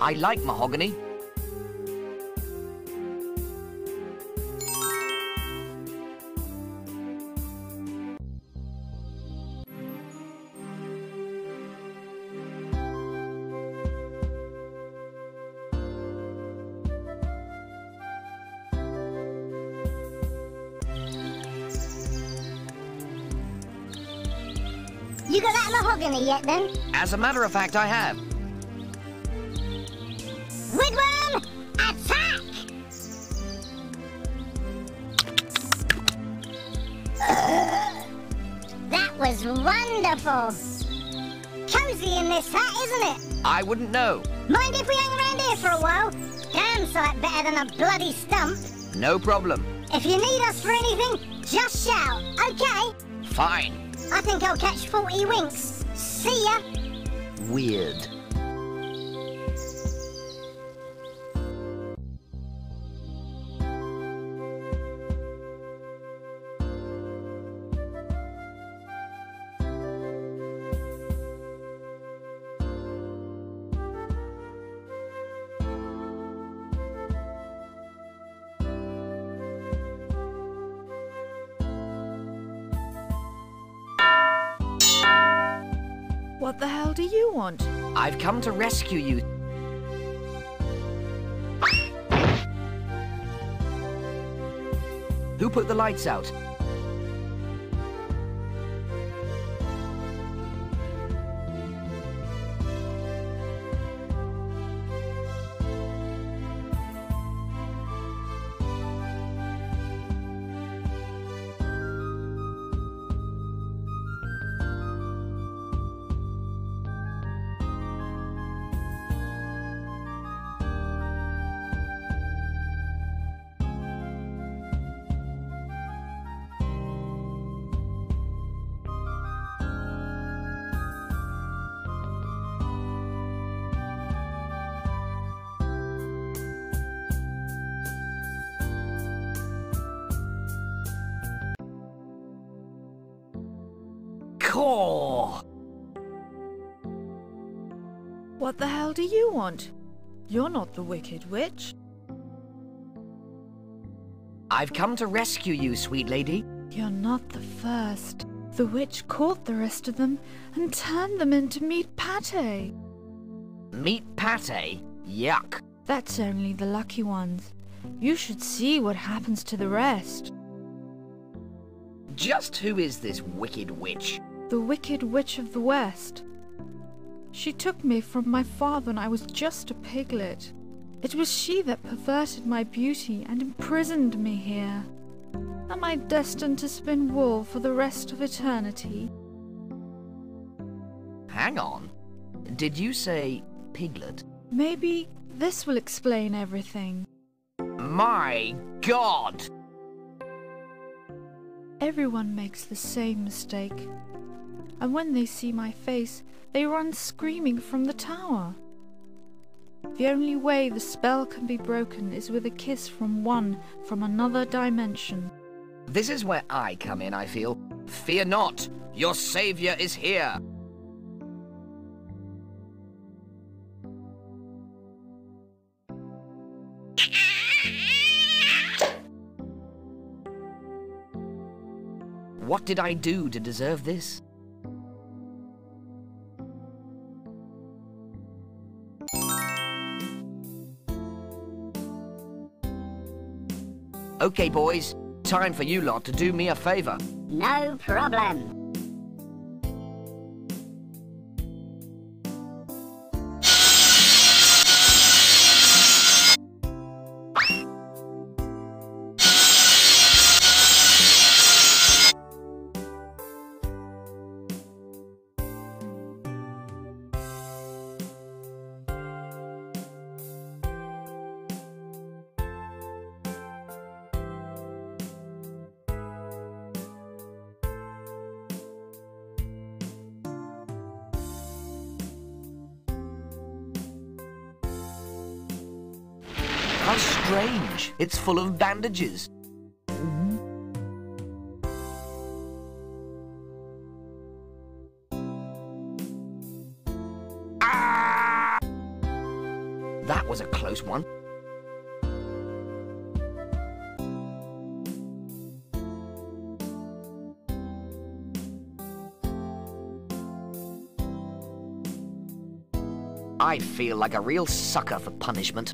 Speaker 1: I like mahogany.
Speaker 8: Yet, then?
Speaker 1: As a matter of fact, I have.
Speaker 8: Woodworm, attack! That was wonderful. Cozy in this hat, isn't it?
Speaker 1: I wouldn't know.
Speaker 8: Mind if we hang around here for a while? Damn sight better than a bloody stump.
Speaker 1: No problem.
Speaker 8: If you need us for anything, just shout, okay?
Speaker 1: Fine.
Speaker 8: I think I'll catch 40 winks. See ya!
Speaker 1: Weird. Come to rescue you. Who put the lights out?
Speaker 16: Not the Wicked Witch.
Speaker 1: I've come to rescue you, sweet lady.
Speaker 16: You're not the first. The witch caught the rest of them and turned them into meat pate.
Speaker 1: Meat pate? Yuck.
Speaker 16: That's only the lucky ones. You should see what happens to the rest.
Speaker 1: Just who is this wicked witch?
Speaker 16: The Wicked Witch of the West. She took me from my father when I was just a piglet. It was she that perverted my beauty and imprisoned me here. Am I destined to spin wool for the rest of eternity?
Speaker 1: Hang on. Did you say piglet?
Speaker 16: Maybe this will explain everything.
Speaker 1: My god!
Speaker 16: Everyone makes the same mistake. And when they see my face, they run screaming from the tower. The only way the spell can be broken is with a kiss from one from another dimension.
Speaker 1: This is where I come in, I feel. Fear not, your savior is here. What did I do to deserve this? Okay, boys. Time for you lot to do me a favor.
Speaker 8: No problem.
Speaker 1: It's full of bandages. Ah! That was a close one. I feel like a real sucker for punishment.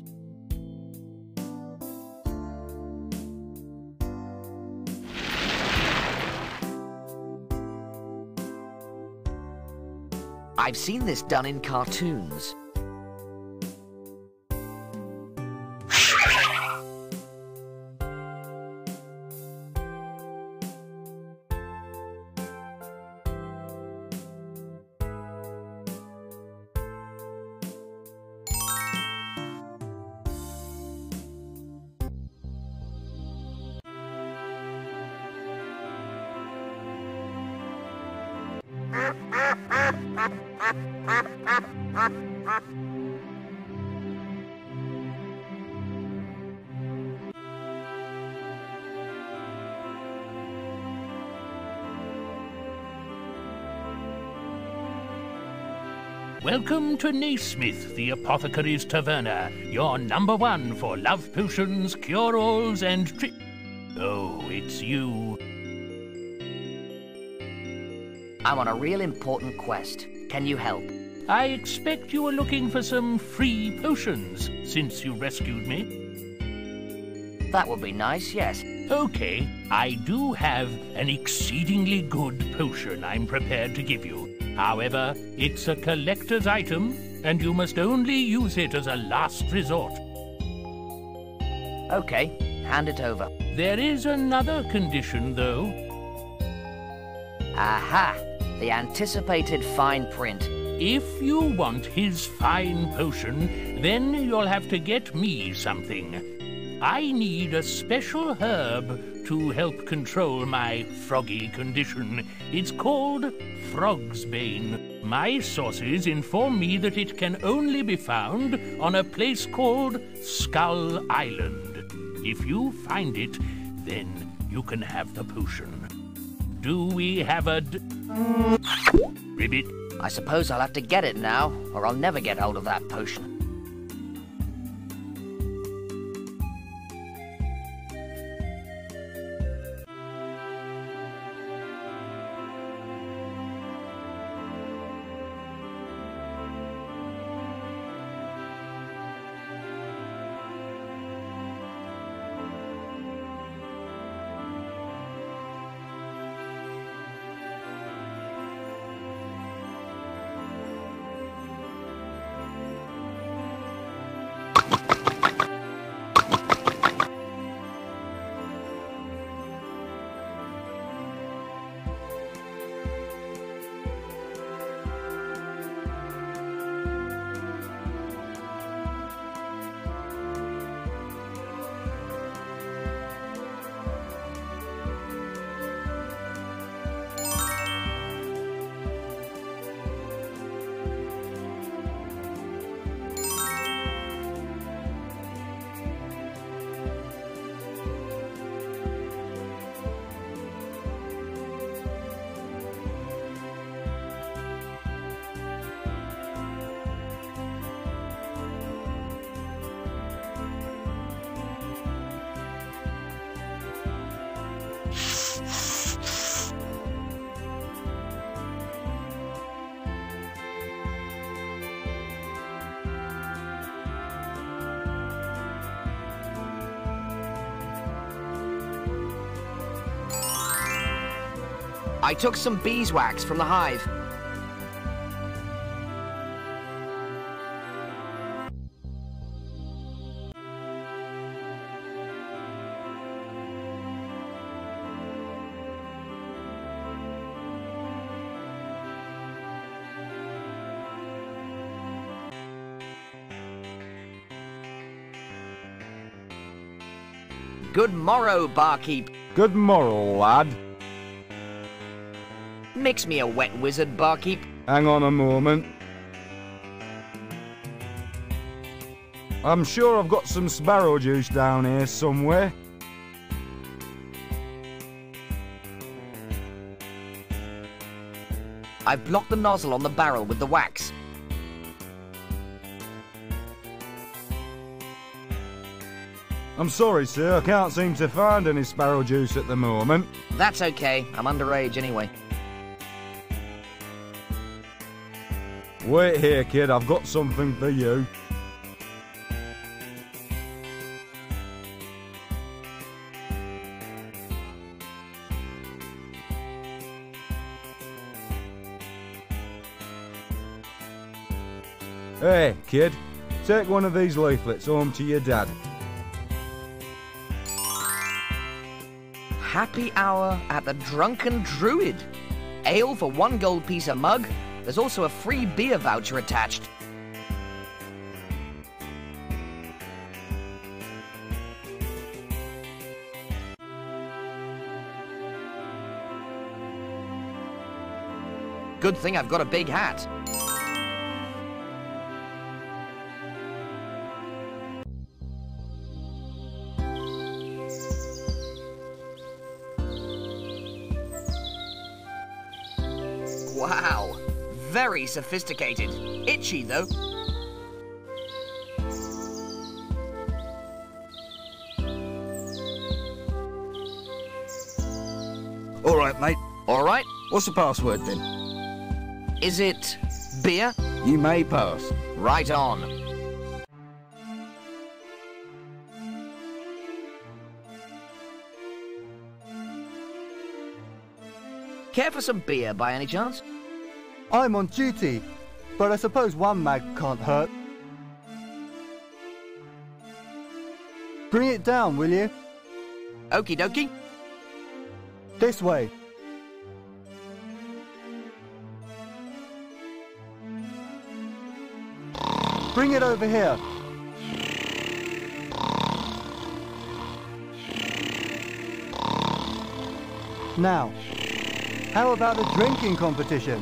Speaker 1: I've seen this done in cartoons.
Speaker 15: To Naismith, the apothecary's taverna, your number one for love potions, cure-alls, and tri- Oh, it's you.
Speaker 1: I'm on a real important quest. Can you help?
Speaker 15: I expect you were looking for some free potions since you rescued me.
Speaker 1: That would be nice, yes.
Speaker 15: Okay, I do have an exceedingly good potion I'm prepared to give you. However, it's a collector's item, and you must only use it as a last resort.
Speaker 1: Okay, hand it over.
Speaker 15: There is another condition, though.
Speaker 1: Aha! The anticipated fine print.
Speaker 15: If you want his fine potion, then you'll have to get me something. I need a special herb to help control my froggy condition. It's called Frogsbane. My sources inform me that it can only be found on a place called Skull Island. If you find it, then you can have the potion. Do we have a ribbit?
Speaker 1: I suppose I'll have to get it now, or I'll never get hold of that potion. I took some beeswax from the hive. Good morrow, barkeep.
Speaker 7: Good morrow, lad.
Speaker 1: Mix me a wet wizard, barkeep.
Speaker 7: Hang on a moment. I'm sure I've got some sparrow juice down here somewhere.
Speaker 1: I've blocked the nozzle on the barrel with the wax.
Speaker 7: I'm sorry, sir, I can't seem to find any sparrow juice at the moment.
Speaker 1: That's okay. I'm underage anyway.
Speaker 7: Wait here, kid, I've got something for you. Hey, kid, take one of these leaflets home to your dad.
Speaker 1: Happy hour at the Drunken Druid. Ale for one gold piece a mug. There's also a free beer voucher attached. Good thing I've got a big hat. Very sophisticated. Itchy, though.
Speaker 12: All right, mate.
Speaker 1: All right.
Speaker 12: What's the password then?
Speaker 1: Is it beer?
Speaker 12: You may pass.
Speaker 1: Right on. Care for some beer by any chance?
Speaker 5: I'm on duty, but I suppose one mag can't hurt. Bring it down, will you?
Speaker 1: Okie dokie.
Speaker 5: This way. Bring it over here. Now, how about a drinking competition?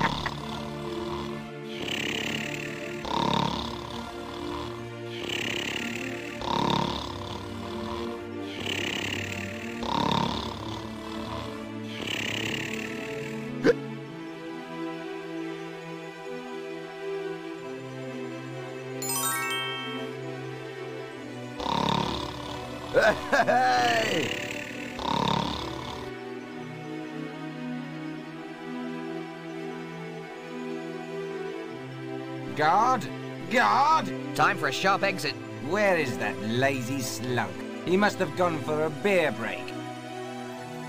Speaker 1: for a sharp exit.
Speaker 12: Where is that lazy slunk? He must have gone for a beer break.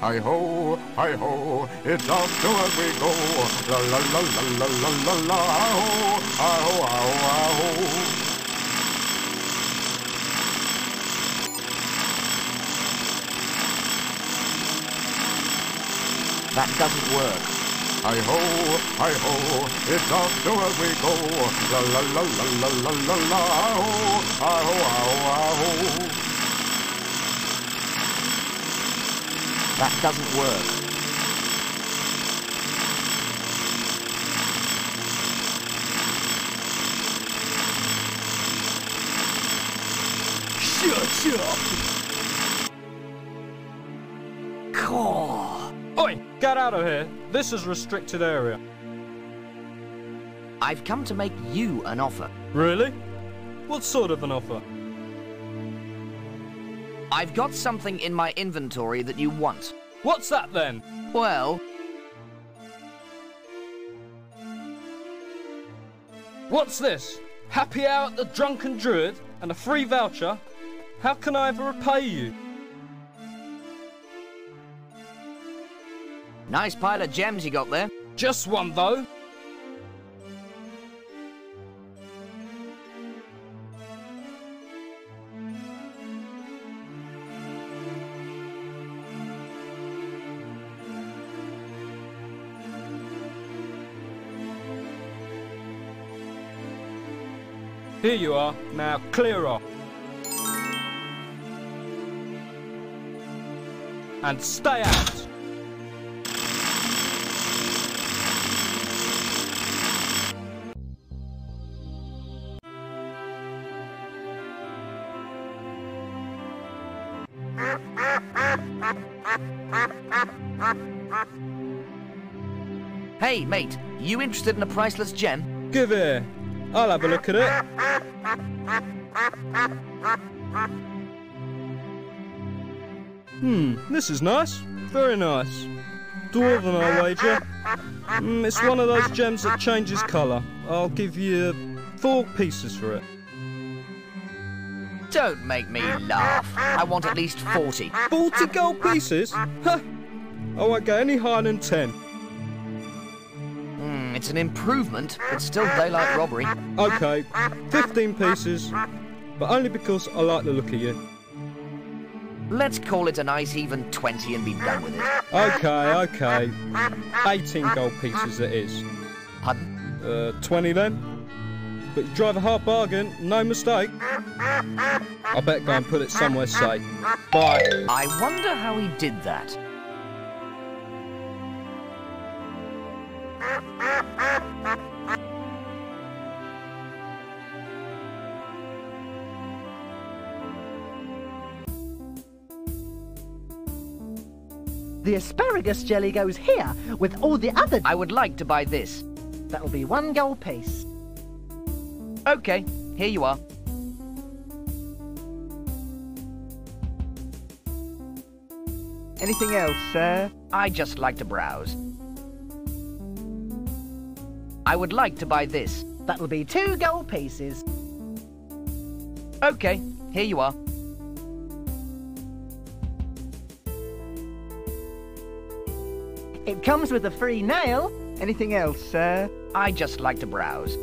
Speaker 7: Hi ho, hi ho, it's off to us we go. La la la la la la la la, hi ho, hi ho, hi ho, hi ho.
Speaker 1: That doesn't work.
Speaker 7: Hi ho, hi ho, it's off to us we go. La la la la la la la la, hi ho, hi ho, hi ho, hi ho.
Speaker 1: That doesn't work.
Speaker 6: Out of here. This is restricted area.
Speaker 1: I've come to make you an offer.
Speaker 6: Really? What sort of an offer?
Speaker 1: I've got something in my inventory that you want.
Speaker 6: What's that then?
Speaker 1: Well,
Speaker 6: What's this? Happy hour at the Drunken Druid and a free voucher? How can I ever repay you?
Speaker 1: Nice pile of gems you got there.
Speaker 6: Just one though. Here you are. Now clear off. And stay out.
Speaker 1: Hey, mate, you interested in a priceless gem?
Speaker 6: Give here. I'll have a look at it. Hmm, this is nice. Very nice. Dwarven, I wager. Mm, it's one of those gems that changes colour. I'll give you four pieces for it.
Speaker 1: Don't make me laugh. I want at least 40.
Speaker 6: 40 gold pieces? Huh. I won't go any higher than 10.
Speaker 1: An improvement, but still daylight robbery.
Speaker 6: Okay, 15 pieces, but only because I like the look of you.
Speaker 1: Let's call it a nice even 20 and be done with it.
Speaker 6: Okay, okay. 18 gold pieces it is.
Speaker 1: Pardon?
Speaker 6: Uh, 20 then? But you drive a hard bargain, no mistake. I bet go and put it somewhere safe. Bye.
Speaker 1: I wonder how he did that.
Speaker 14: The asparagus jelly goes here with all the other.
Speaker 1: I would like to buy this.
Speaker 14: That'll be one gold piece.
Speaker 1: Okay, here you are.
Speaker 4: Anything else, sir?
Speaker 1: I just like to browse. I would like to buy this.
Speaker 14: That'll be two gold pieces.
Speaker 1: Okay, here you are.
Speaker 14: It comes with a free nail.
Speaker 4: Anything else, sir?
Speaker 1: I just like to browse.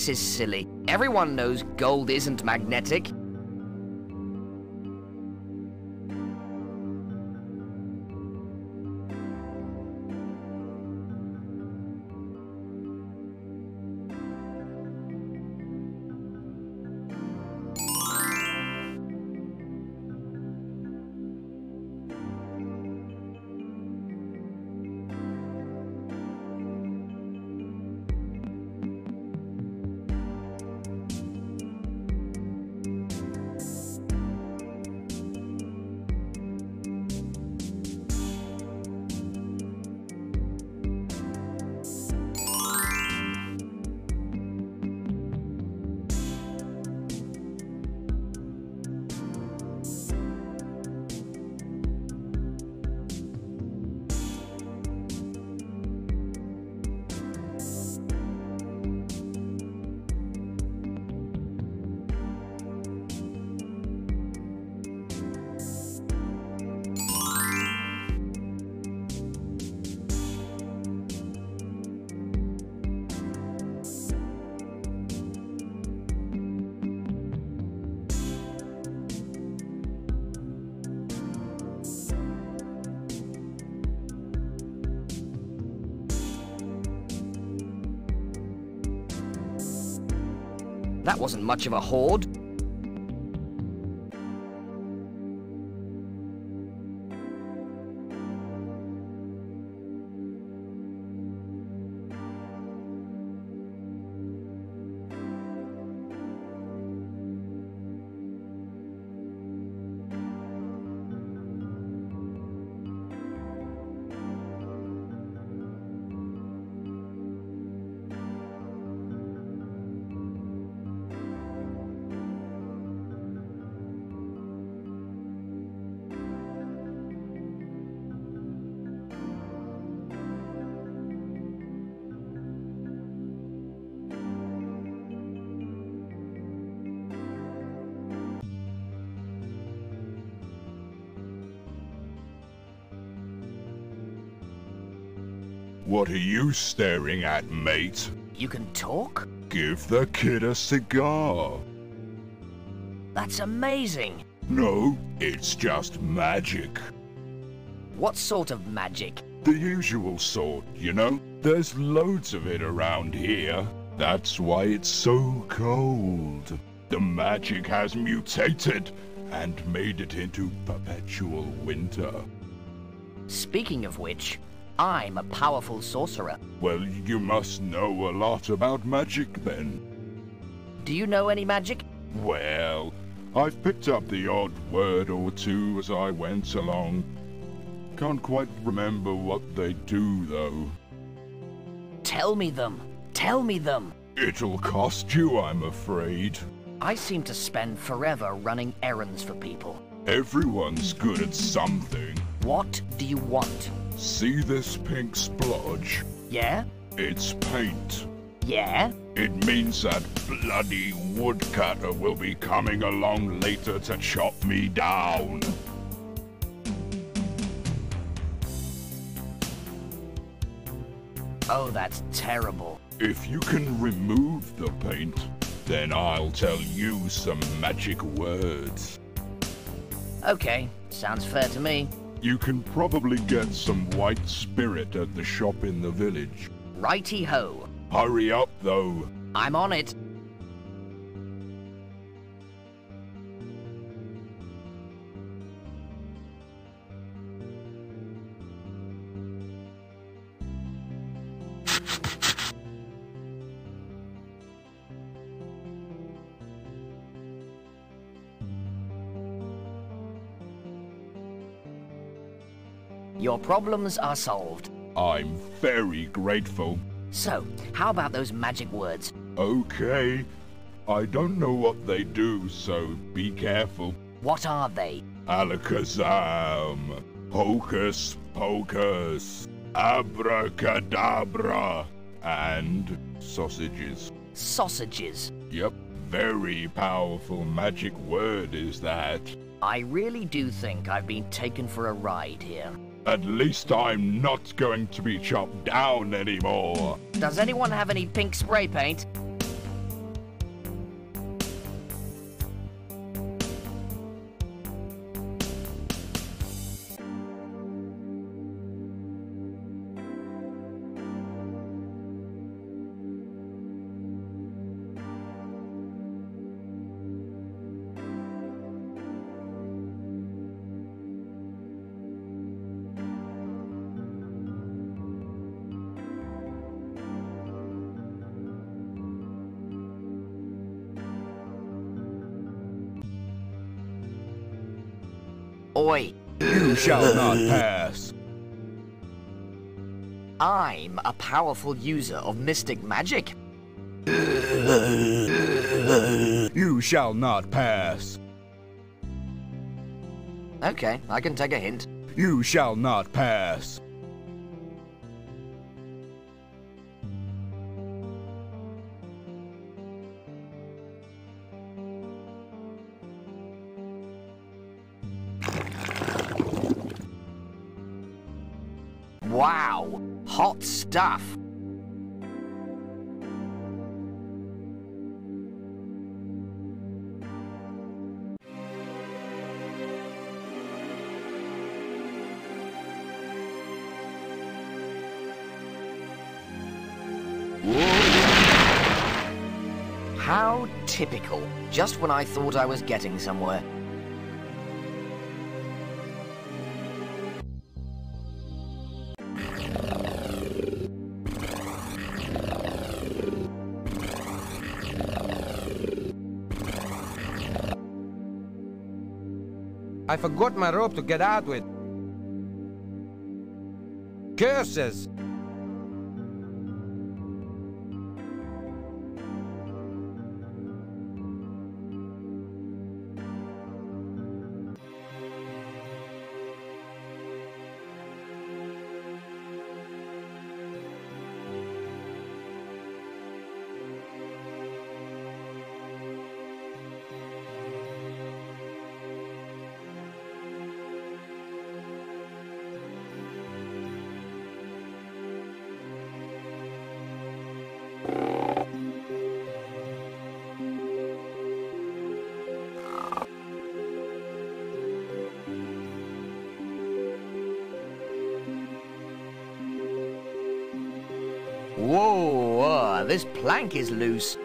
Speaker 1: This is silly. Everyone knows gold isn't magnetic. That wasn't much of a hoard.
Speaker 17: You staring at, mate?
Speaker 1: You can talk?
Speaker 17: Give the kid a cigar.
Speaker 1: That's amazing.
Speaker 17: No, it's just magic.
Speaker 1: What sort of magic?
Speaker 17: The usual sort, you know? There's loads of it around here. That's why it's so cold. The magic has mutated and made it into perpetual winter.
Speaker 1: Speaking of which, I'm a powerful sorcerer.
Speaker 17: Well, you must know a lot about magic then.
Speaker 1: Do you know any magic?
Speaker 17: Well, I've picked up the odd word or two as I went along. Can't quite remember what they do, though.
Speaker 1: Tell me them. Tell me them.
Speaker 17: It'll cost you, I'm afraid.
Speaker 1: I seem to spend forever running errands for people.
Speaker 17: Everyone's good at something.
Speaker 1: What do you want?
Speaker 17: See this pink splodge?
Speaker 1: Yeah?
Speaker 17: It's paint.
Speaker 1: Yeah?
Speaker 17: It means that bloody woodcutter will be coming along later to chop me down.
Speaker 1: Oh, that's terrible.
Speaker 17: If you can remove the paint, then I'll tell you some magic words.
Speaker 1: Okay, sounds fair to me.
Speaker 17: You can probably get some white spirit at the shop in the village.
Speaker 1: Righty-ho.
Speaker 17: Hurry up, though.
Speaker 1: I'm on it. Problems are solved.
Speaker 17: I'm very grateful.
Speaker 1: So, how about those magic words?
Speaker 17: Okay. I don't know what they do, so be careful.
Speaker 1: What are they?
Speaker 17: Alakazam, Hocus Pocus, Abracadabra, and sausages.
Speaker 1: Sausages.
Speaker 17: Yep, very powerful magic word is that.
Speaker 1: I really do think I've been taken for a ride here.
Speaker 17: At least I'm not going to be chopped down anymore.
Speaker 1: Does anyone have any pink spray paint?
Speaker 17: You shall not pass.
Speaker 1: I'm a powerful user of mystic magic.
Speaker 17: You shall not pass.
Speaker 1: Okay, I can take a hint.
Speaker 17: You shall not pass.
Speaker 1: Wow, hot stuff. How typical. Just when I thought I was getting somewhere.
Speaker 12: I forgot my rope to get out with. Curses!
Speaker 1: This plank is loose.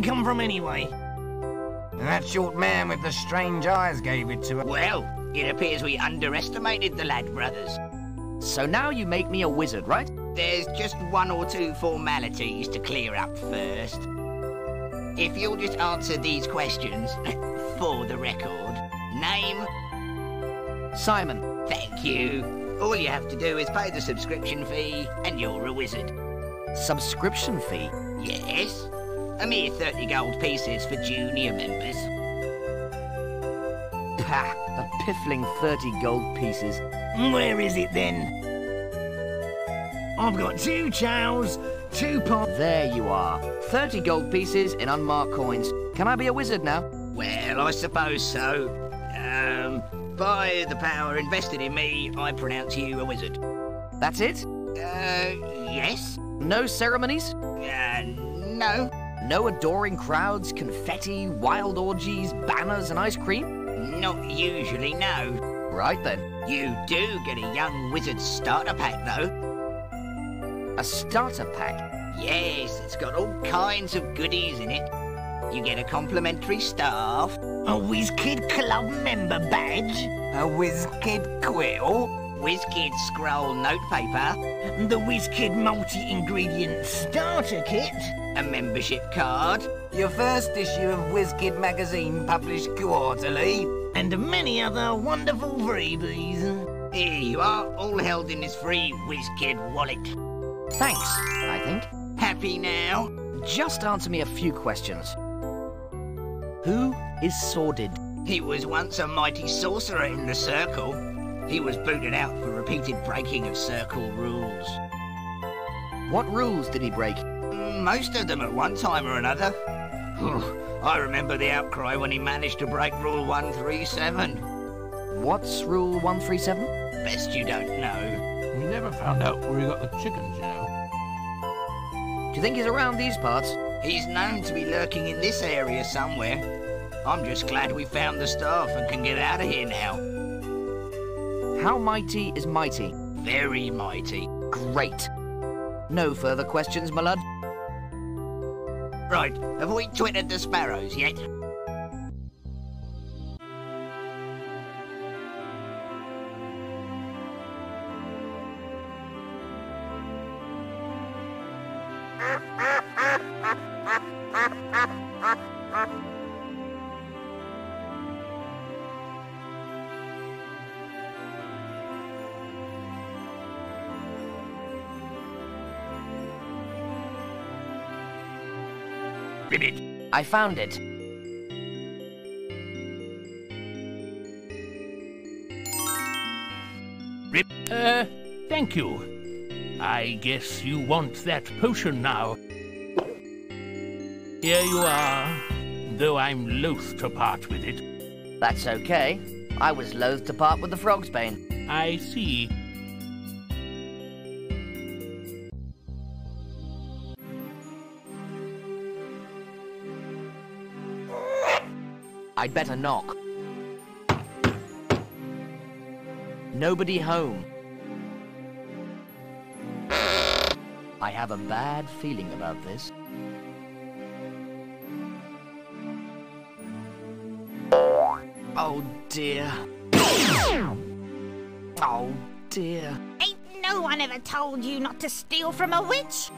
Speaker 3: Did this game come from anyway?
Speaker 2: That short man with the strange eyes gave it to us. Well, it appears we underestimated the lad brothers.
Speaker 1: So now you make me a wizard, right?
Speaker 2: There's just one or two formalities to clear up first. If you'll just answer these questions, for the record. Name?
Speaker 1: Simon.
Speaker 2: Thank you. All you have to do is pay the subscription fee, and you're a wizard.
Speaker 1: Subscription fee?
Speaker 2: Yes. A mere 30 gold pieces for junior members.
Speaker 1: Pah, a piffling 30 gold pieces.
Speaker 3: Where is it then? I've got two chows, two pot.
Speaker 1: There you are. 30 gold pieces in unmarked coins. Can I be a wizard now?
Speaker 2: Well, I suppose so. Um, by the power invested in me, I pronounce you a wizard.
Speaker 1: That's it?
Speaker 2: Uh, yes?
Speaker 1: No ceremonies?
Speaker 2: Uh, no.
Speaker 1: No adoring crowds, confetti, wild orgies, banners, and ice cream?
Speaker 2: Not usually, no.
Speaker 1: Right then.
Speaker 2: You do get a young wizard starter pack, though.
Speaker 1: A starter pack?
Speaker 2: Yes, it's got all kinds of goodies in it. You get a complimentary staff.
Speaker 3: A WizKid Club member badge.
Speaker 2: A WizKid quill. WizKid scroll notepaper.
Speaker 3: The WizKid multi-ingredient starter kit.
Speaker 2: A membership card. Your first issue of WizKid magazine published quarterly.
Speaker 3: And many other wonderful freebies.
Speaker 2: Here you are, all held in this free WizKid wallet.
Speaker 1: Thanks, I think.
Speaker 2: Happy now?
Speaker 1: Just answer me a few questions. Who is Sordid?
Speaker 2: He was once a mighty sorcerer in the Circle. He was booted out for repeated breaking of Circle rules.
Speaker 1: What rules did he break?
Speaker 2: Most of them at one time or another. I remember the outcry when he managed to break Rule 137.
Speaker 1: What's Rule 137?
Speaker 2: Best you don't know.
Speaker 3: We never found out where he got the chickens, you know.
Speaker 1: Do you think he's around these parts?
Speaker 2: He's known to be lurking in this area somewhere. I'm just glad we found the staff and can get out of here now.
Speaker 1: How mighty is mighty?
Speaker 2: Very mighty.
Speaker 1: Great. No further questions, my lad?
Speaker 2: Right, have we twittered the sparrows yet?
Speaker 1: I found it.
Speaker 15: Rip. Uh, thank you. I guess you want that potion now. Here you are, though I'm loath to part with it.
Speaker 1: That's okay. I was loath to part with the frog's bane.
Speaker 15: I see.
Speaker 1: I'd better knock. Nobody home. I have a bad feeling about this. Oh dear. Oh dear.
Speaker 18: Ain't no one ever told you not to steal from a witch?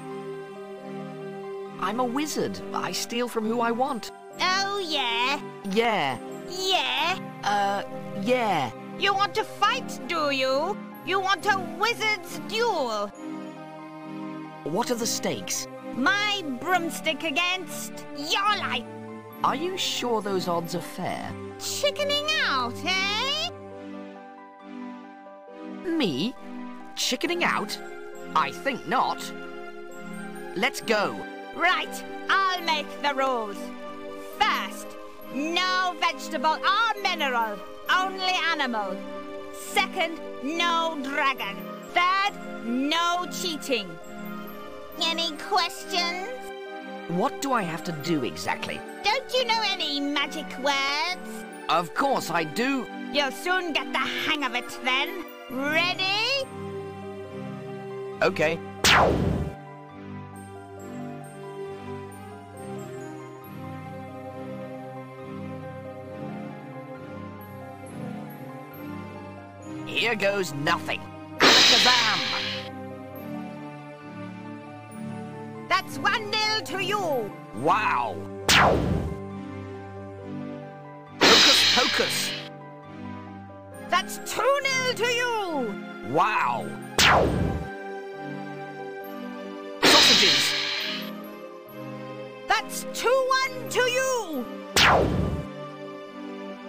Speaker 1: I'm a wizard. I steal from who I want.
Speaker 18: Oh, yeah?
Speaker 1: Yeah.
Speaker 18: Yeah?
Speaker 1: Uh, yeah.
Speaker 18: You want to fight, do you? You want a wizard's duel?
Speaker 1: What are the stakes?
Speaker 18: My broomstick against your life.
Speaker 1: Are you sure those odds are fair?
Speaker 18: Chickening out, eh?
Speaker 1: Me? Chickening out? I think not. Let's go.
Speaker 18: Right, I'll make the rules. First, no vegetable or mineral, only animal. Second, no dragon. Third, no cheating. Any questions?
Speaker 1: What do I have to do exactly?
Speaker 18: Don't you know any magic words?
Speaker 1: Of course I do.
Speaker 18: You'll soon get the hang of it then. Ready?
Speaker 1: Okay. Here goes nothing. Alakazam!
Speaker 18: That's one nil to you.
Speaker 1: Wow! Hocus pocus!
Speaker 18: That's two nil to you.
Speaker 1: Wow! Sausages!
Speaker 18: That's two one to you.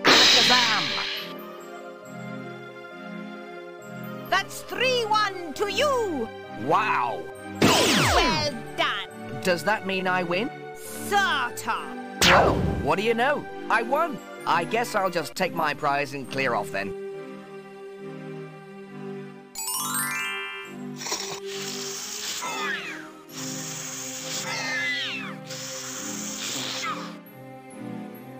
Speaker 1: Alakazam!
Speaker 18: That's three one to you.
Speaker 1: Wow!
Speaker 18: Well done.
Speaker 1: Does that mean I win?
Speaker 18: Of.
Speaker 1: Well, what do you know? I won. I guess I'll just take my prize and clear off then.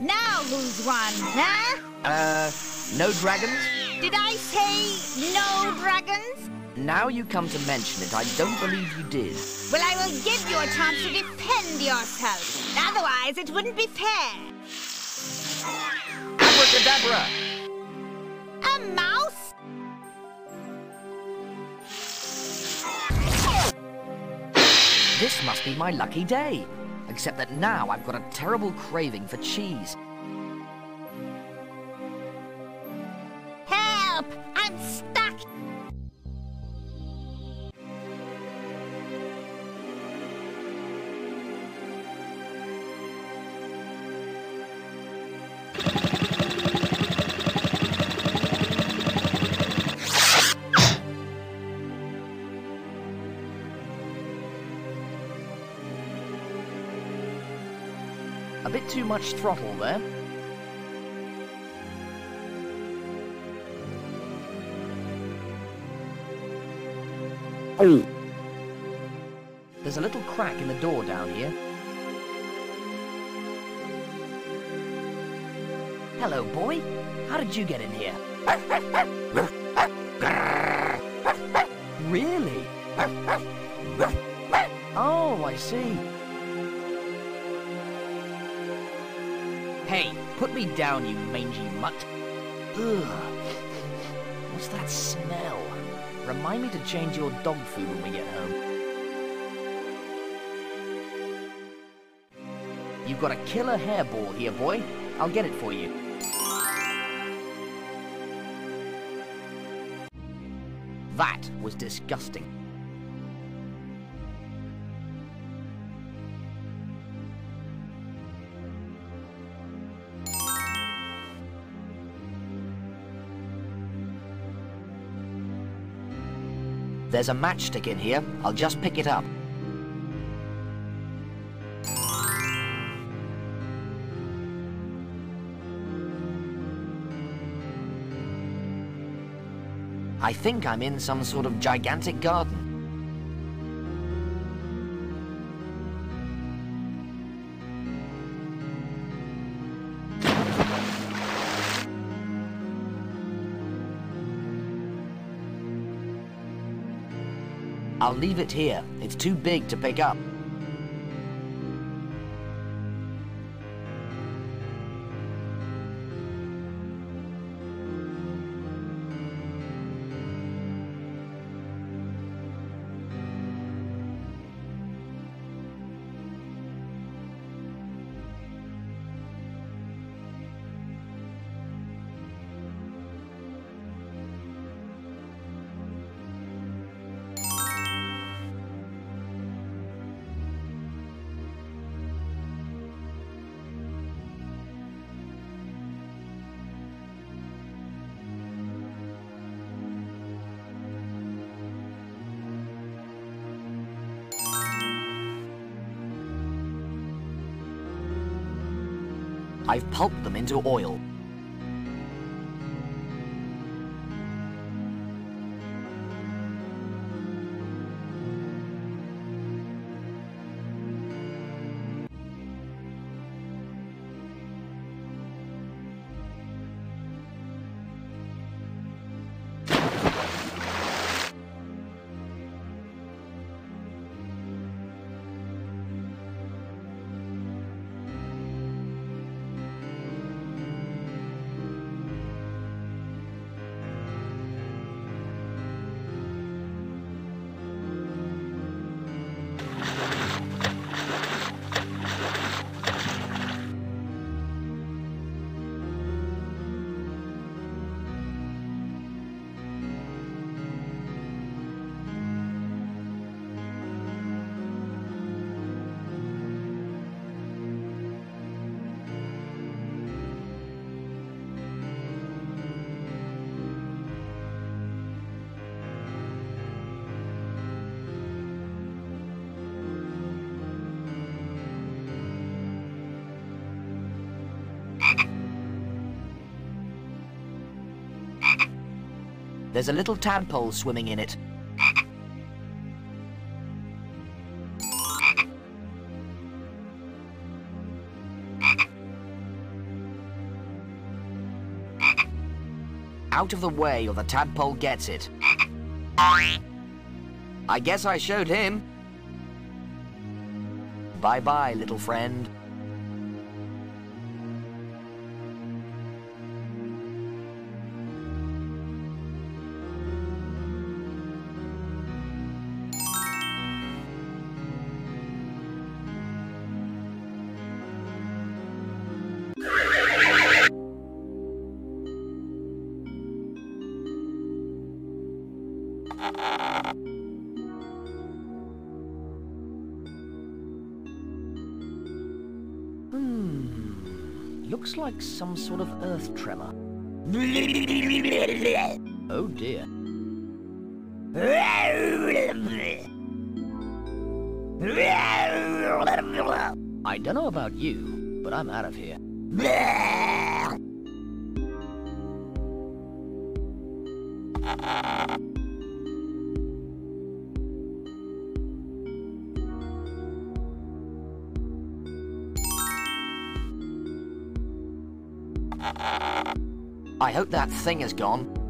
Speaker 18: Now who's won, huh?
Speaker 1: Uh, no dragons?
Speaker 18: Did I say no dragons?
Speaker 1: Now you come to mention it, I don't believe you did.
Speaker 18: Well, I will give you a chance to defend yourself. Otherwise, it wouldn't be fair.
Speaker 1: Abracadabra!
Speaker 18: A mouse?
Speaker 1: This must be my lucky day. Except that now I've got a terrible craving for cheese.
Speaker 18: get stuck.
Speaker 1: A bit too much throttle there. Oh. There's a little crack in the door down here. Hello, boy. How did you get in here? really? Oh, I see. Hey, put me down, you mangy mutt. Ugh. What's that smell? Remind me to change your dog food when we get home. You've got a killer hairball here, boy. I'll get it for you. That was disgusting. There's a matchstick in here. I'll just pick it up. I think I'm in some sort of gigantic garden. I'll leave it here. It's too big to pick up. I've pulped them into oil. There's a little tadpole swimming in it. Out of the way or the tadpole gets it. I guess I showed him. Bye-bye, little friend. Like some sort of earth tremor. Oh dear. I don't know about you, but I'm out of here. hope that thing is gone.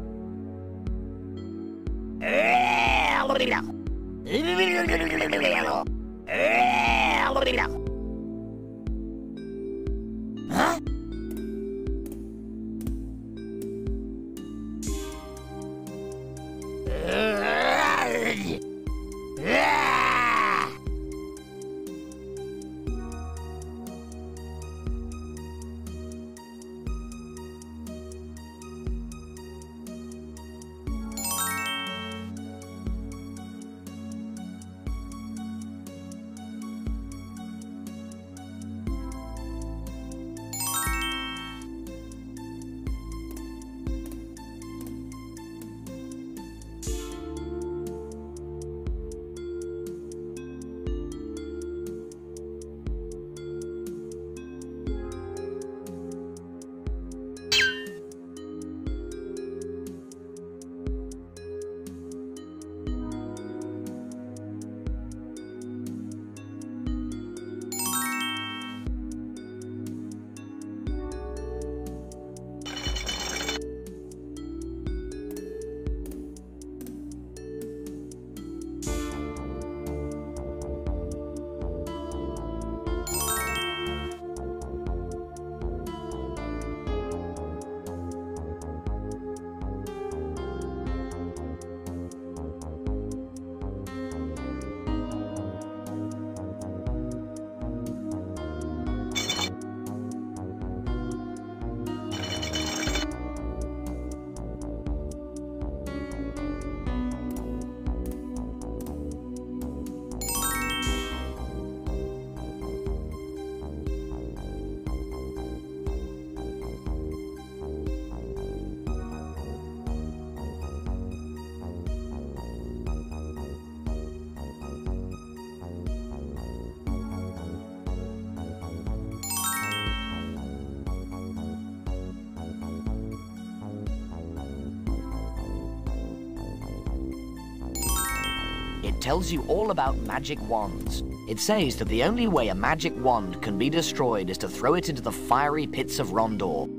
Speaker 1: Tells you all about magic wands. It says that the only way a magic wand can be destroyed is to throw it into the fiery pits of Rondor.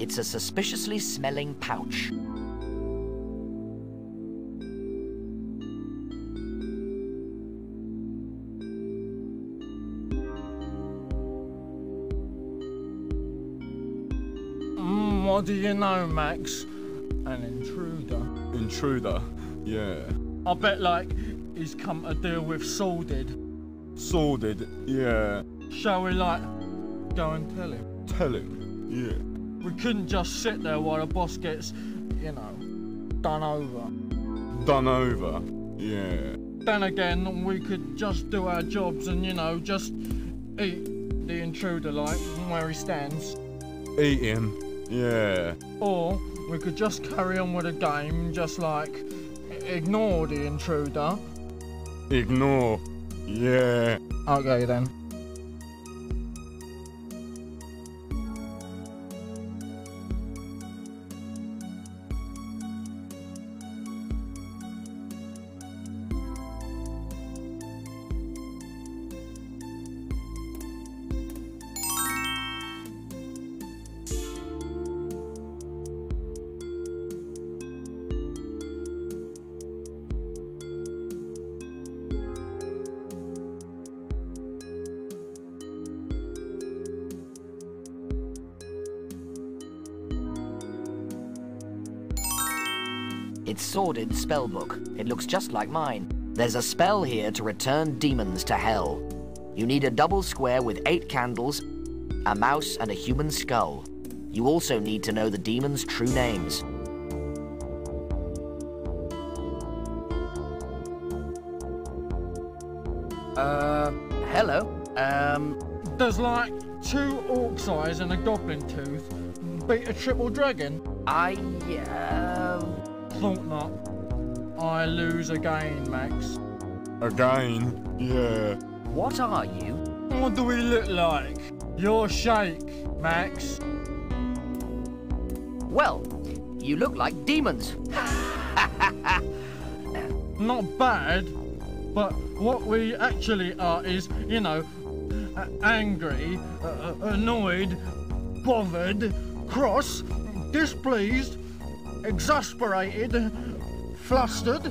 Speaker 1: It's a suspiciously smelling pouch.
Speaker 11: Do you know, Max? An intruder.
Speaker 17: Intruder, yeah.
Speaker 11: I bet, like, he's come to deal with Sordid.
Speaker 17: Sordid, yeah.
Speaker 11: Shall we, like, go and tell him?
Speaker 17: Tell him, yeah.
Speaker 11: We couldn't just sit there while the boss gets, you know, done over.
Speaker 17: Done over, yeah.
Speaker 11: Then again, we could just do our jobs and, you know, just eat the intruder, like, where he stands.
Speaker 17: Eat him, yeah.
Speaker 11: Or we could just carry on with the game, just like ignore the intruder.
Speaker 17: Ignore, yeah.
Speaker 11: Okay then.
Speaker 1: Sordid Spellbook. It looks just like mine. There's a spell here to return demons to hell. You need a double square with eight candles, a mouse, and a human skull. You also need to know the demons' true names. Uh, hello? Um.
Speaker 11: Does like two orc's eyes and a goblin tooth beat a triple dragon?
Speaker 1: I. Uh...
Speaker 11: Thought not. I lose again, Max.
Speaker 17: Again? Yeah.
Speaker 1: What are you?
Speaker 11: What do we look like? Your shake, Max.
Speaker 1: Well, you look like demons.
Speaker 11: Not bad, but what we actually are is, you know, uh, angry, uh, annoyed, bothered, cross, displeased, exasperated, flustered,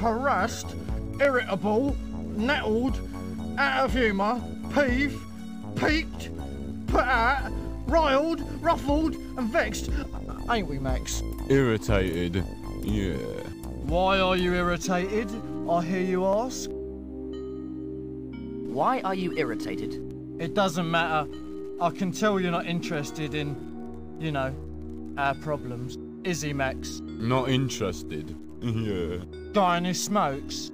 Speaker 11: harassed, irritable, nettled, out of humour, peeved, peaked, put out, riled, ruffled, and vexed. Ain't we, Max?
Speaker 17: Irritated. Yeah.
Speaker 11: Why are you irritated? I hear you ask.
Speaker 1: Why are you irritated?
Speaker 11: It doesn't matter. I can tell you're not interested in, you know, our problems. Is he, Max?
Speaker 17: Not interested. Yeah.
Speaker 11: Guy who smokes?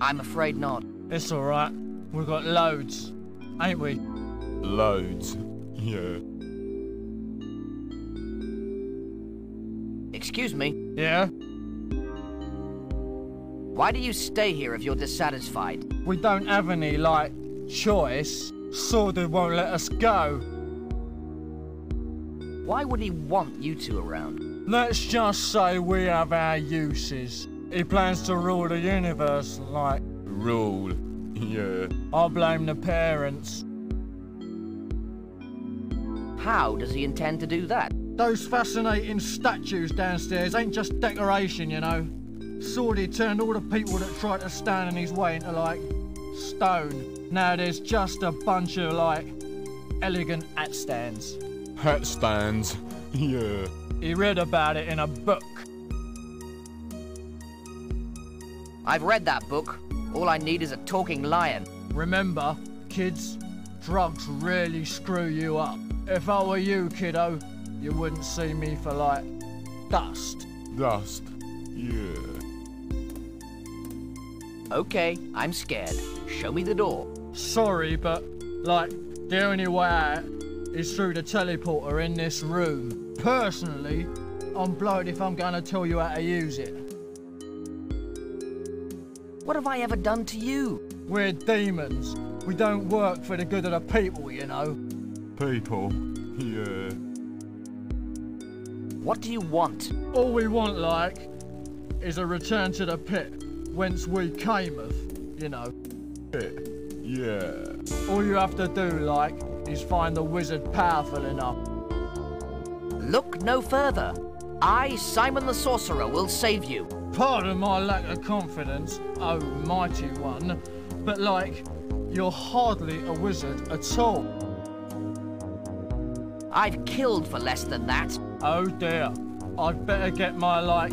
Speaker 1: I'm afraid not.
Speaker 11: It's alright. We've got loads, ain't we?
Speaker 17: Loads. Yeah.
Speaker 1: Excuse me.
Speaker 11: Yeah?
Speaker 1: Why do you stay here if you're dissatisfied?
Speaker 11: We don't have any, like, choice. Sordid won't let us go.
Speaker 1: Why would he want you two around?
Speaker 11: Let's just say we have our uses. He plans to rule the universe, like.
Speaker 17: Rule. Yeah.
Speaker 11: I blame the parents.
Speaker 1: How does he intend to do that?
Speaker 11: Those fascinating statues downstairs ain't just decoration, you know. Sordid turned all the people that tried to stand in his way into, like, stone. Now there's just a bunch of, like, elegant at stands.
Speaker 17: Hat stands. Yeah.
Speaker 11: He read about it in a book.
Speaker 1: I've read that book. All I need is a talking lion.
Speaker 11: Remember, kids, drugs really screw you up. If I were you, kiddo, you wouldn't see me for like dust.
Speaker 17: Dust. Yeah.
Speaker 1: Okay, I'm scared. Show me the door.
Speaker 11: Sorry, but like the only way out is through the teleporter in this room. Personally, I'm blowed if I'm gonna tell you how to use it.
Speaker 1: What have I ever done to you?
Speaker 11: We're demons. We don't work for the good of the people, you know.
Speaker 17: People. Yeah.
Speaker 1: What do you want?
Speaker 11: All we want, like, is a return to the pit, whence we cameth, you know.
Speaker 17: Pit. Yeah.
Speaker 11: All you have to do, like, is find the wizard powerful enough.
Speaker 1: Look no further. I, Simon the Sorcerer, will save you.
Speaker 11: Pardon my lack of confidence, oh mighty one, but like, you're hardly a wizard at all.
Speaker 1: I've killed for less than that.
Speaker 11: Oh dear. I'd better get my, like,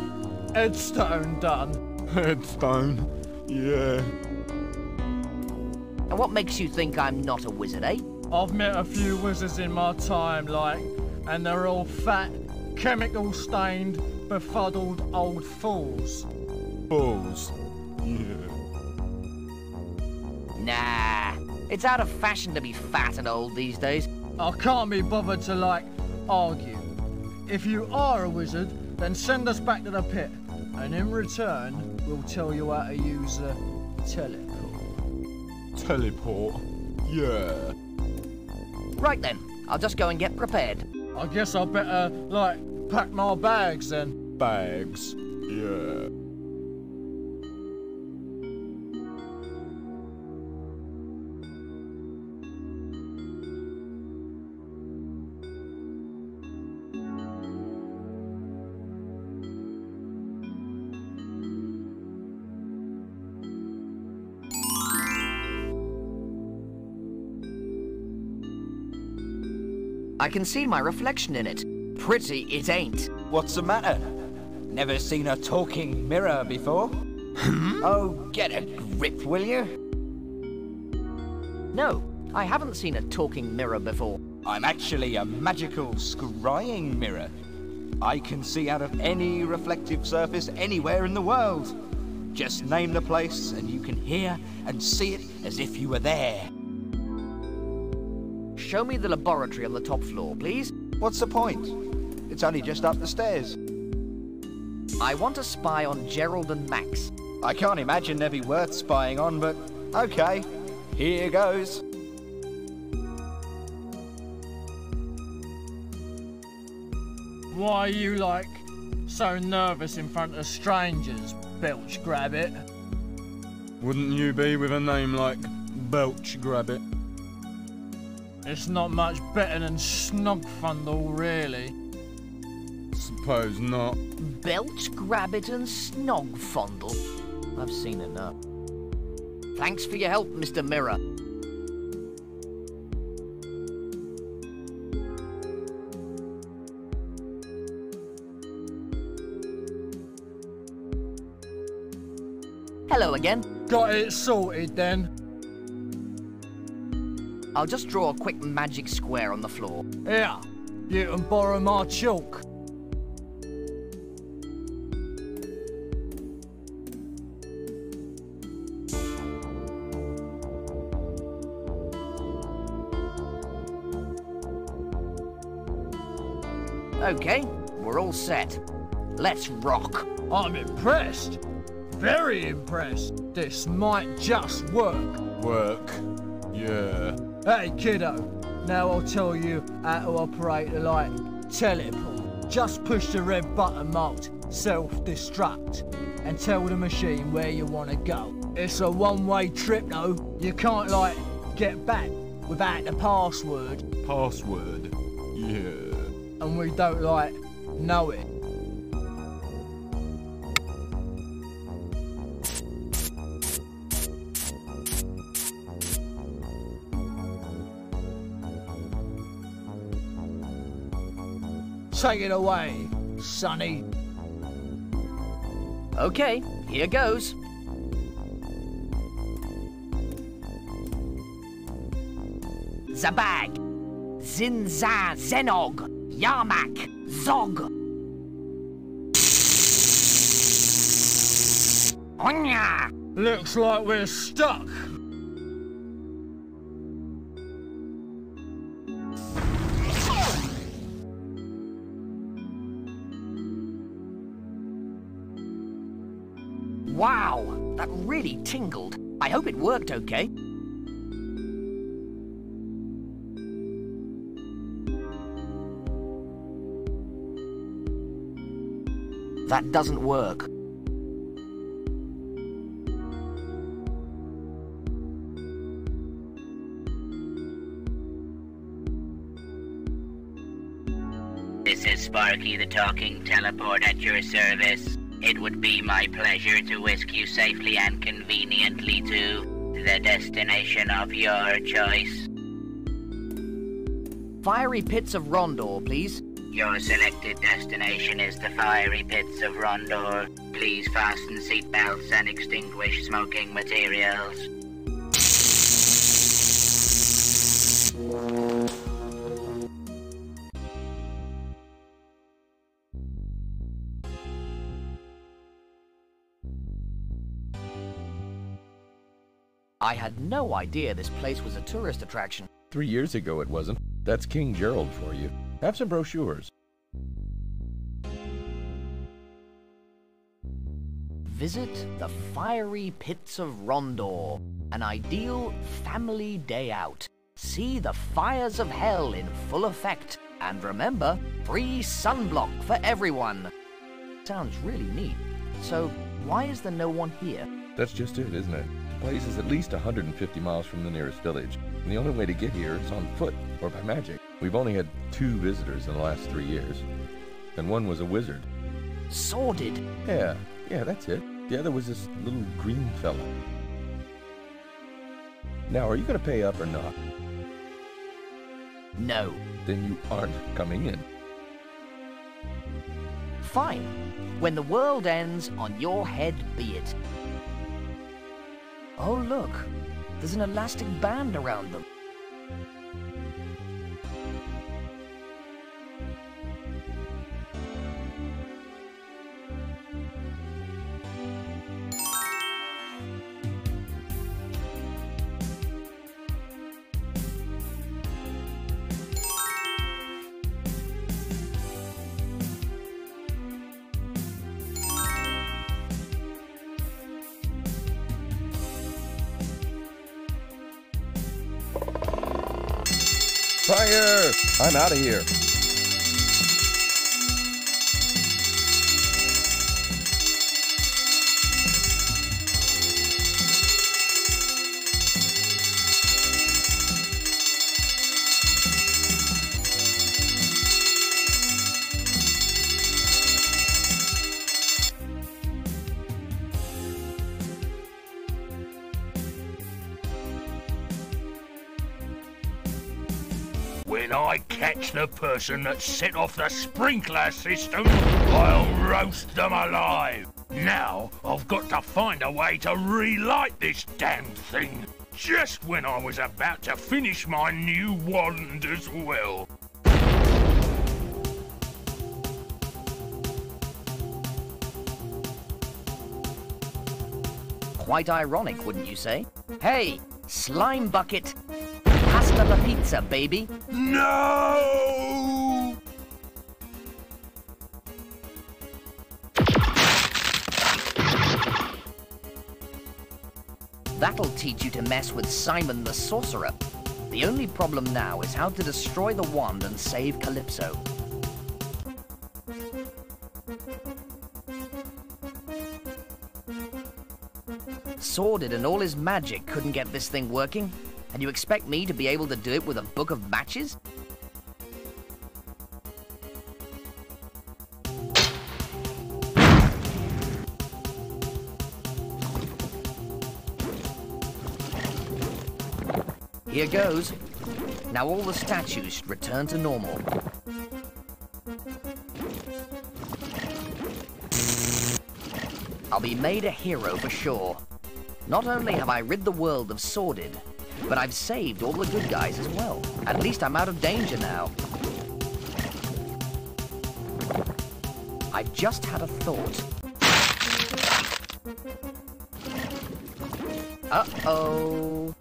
Speaker 11: headstone done.
Speaker 17: Headstone? Yeah.
Speaker 1: And what makes you think I'm not a wizard, eh?
Speaker 11: I've met a few wizards in my time, like, and they're all fat, chemical stained, befuddled old fools.
Speaker 17: Fools? Yeah.
Speaker 1: Nah. It's out of fashion to be fat and old these days.
Speaker 11: I can't be bothered to, like, argue. If you are a wizard, then send us back to the pit, and in return, we'll tell you how to use the teleport.
Speaker 17: Teleport? Yeah.
Speaker 1: Right then, I'll just go and get prepared.
Speaker 11: I guess I better, like, pack my bags then.
Speaker 17: Bags? Yeah.
Speaker 1: I can see my reflection in it. Pretty it ain't.
Speaker 19: What's the matter? Never seen a talking mirror before? Hmm? oh, get a grip, will you?
Speaker 1: No, I haven't seen a talking mirror before.
Speaker 19: I'm actually a magical scrying mirror. I can see out of any reflective surface anywhere in the world. Just name the place and you can hear and see it as if you were there.
Speaker 1: Show me the laboratory on the top floor, please.
Speaker 19: What's the point? It's only just up the stairs.
Speaker 1: I want to spy on Gerald and Max.
Speaker 19: I can't imagine they'd be worth spying on, but okay. Here goes.
Speaker 11: Why are you, like, so nervous in front of strangers, Belch Grabbit?
Speaker 6: Wouldn't you be with a name like Belch Grabbit?
Speaker 11: It's not much better than Snogfundle, really.
Speaker 6: Suppose not.
Speaker 1: Belch, Grabbit, and Snogfondle. I've seen enough. Thanks for your help, Mr. Mirror. Hello again.
Speaker 11: Got it sorted then.
Speaker 1: I'll just draw a quick magic square on the floor.
Speaker 11: Here, you can borrow my chalk.
Speaker 1: Okay, we're all set. Let's rock.
Speaker 11: I'm impressed. Very impressed. This might just work.
Speaker 6: Work. Yeah.
Speaker 11: Hey, kiddo. Now I'll tell you how to operate the light teleport. Just push the red button marked self-destruct and tell the machine where you want to go. It's a one-way trip, though. You can't, like, get back without the password.
Speaker 6: Password. Yeah.
Speaker 11: And we don't, like, know it. Take it away, Sonny.
Speaker 1: Okay, here goes. Zabag, Zinza, Zenog, Yarmak, Zog. Onya!
Speaker 11: Looks like we're stuck.
Speaker 1: Really tingled. I hope it worked okay. That doesn't work.
Speaker 20: This is Sparky the Talking Teleport at your service. It would be my pleasure to whisk you safely and conveniently to the destination of your choice.
Speaker 1: Fiery Pits of Rondor, please.
Speaker 20: Your selected destination is the fiery pits of Rondor. Please fasten seatbelts and extinguish smoking materials.
Speaker 1: I had no idea this place was a tourist attraction.
Speaker 10: Three years ago it wasn't. That's King Gerald for you. Have some brochures.
Speaker 1: Visit the fiery pits of Rondor, an ideal family day out. See the fires of hell in full effect. And remember, free sunblock for everyone. Sounds really neat. So, why is there no one here?
Speaker 10: That's just it, isn't it? The place is at least 150 miles from the nearest village, and the only way to get here is on foot or by magic. We've only had two visitors in the last three years, and one was a wizard.
Speaker 1: Sordid.
Speaker 10: Yeah, yeah, that's it. The other was this little green fella. Now, are you going to pay up or not?
Speaker 1: No.
Speaker 10: Then you aren't coming in.
Speaker 1: Fine. When the world ends, on your head be it. Oh, look. There's an elastic band around them.
Speaker 10: Fire! I'm out of here.
Speaker 15: Person that set off the sprinkler system, I'll roast them alive. Now, I've got to find a way to relight this damn thing. Just when I was about to finish my new wand as well.
Speaker 1: Quite ironic, wouldn't you say? Hey, slime bucket! Pasta la pizza, baby!
Speaker 15: No!
Speaker 1: That'll teach you to mess with Simon the Sorcerer. The only problem now is how to destroy the wand and save Calypso. Sordid and all his magic couldn't get this thing working, and you expect me to be able to do it with a book of matches? Here goes. Now all the statues should return to normal. I'll be made a hero for sure. Not only have I rid the world of Sordid, but I've saved all the good guys as well. At least I'm out of danger now. I've just had a thought. Uh-oh.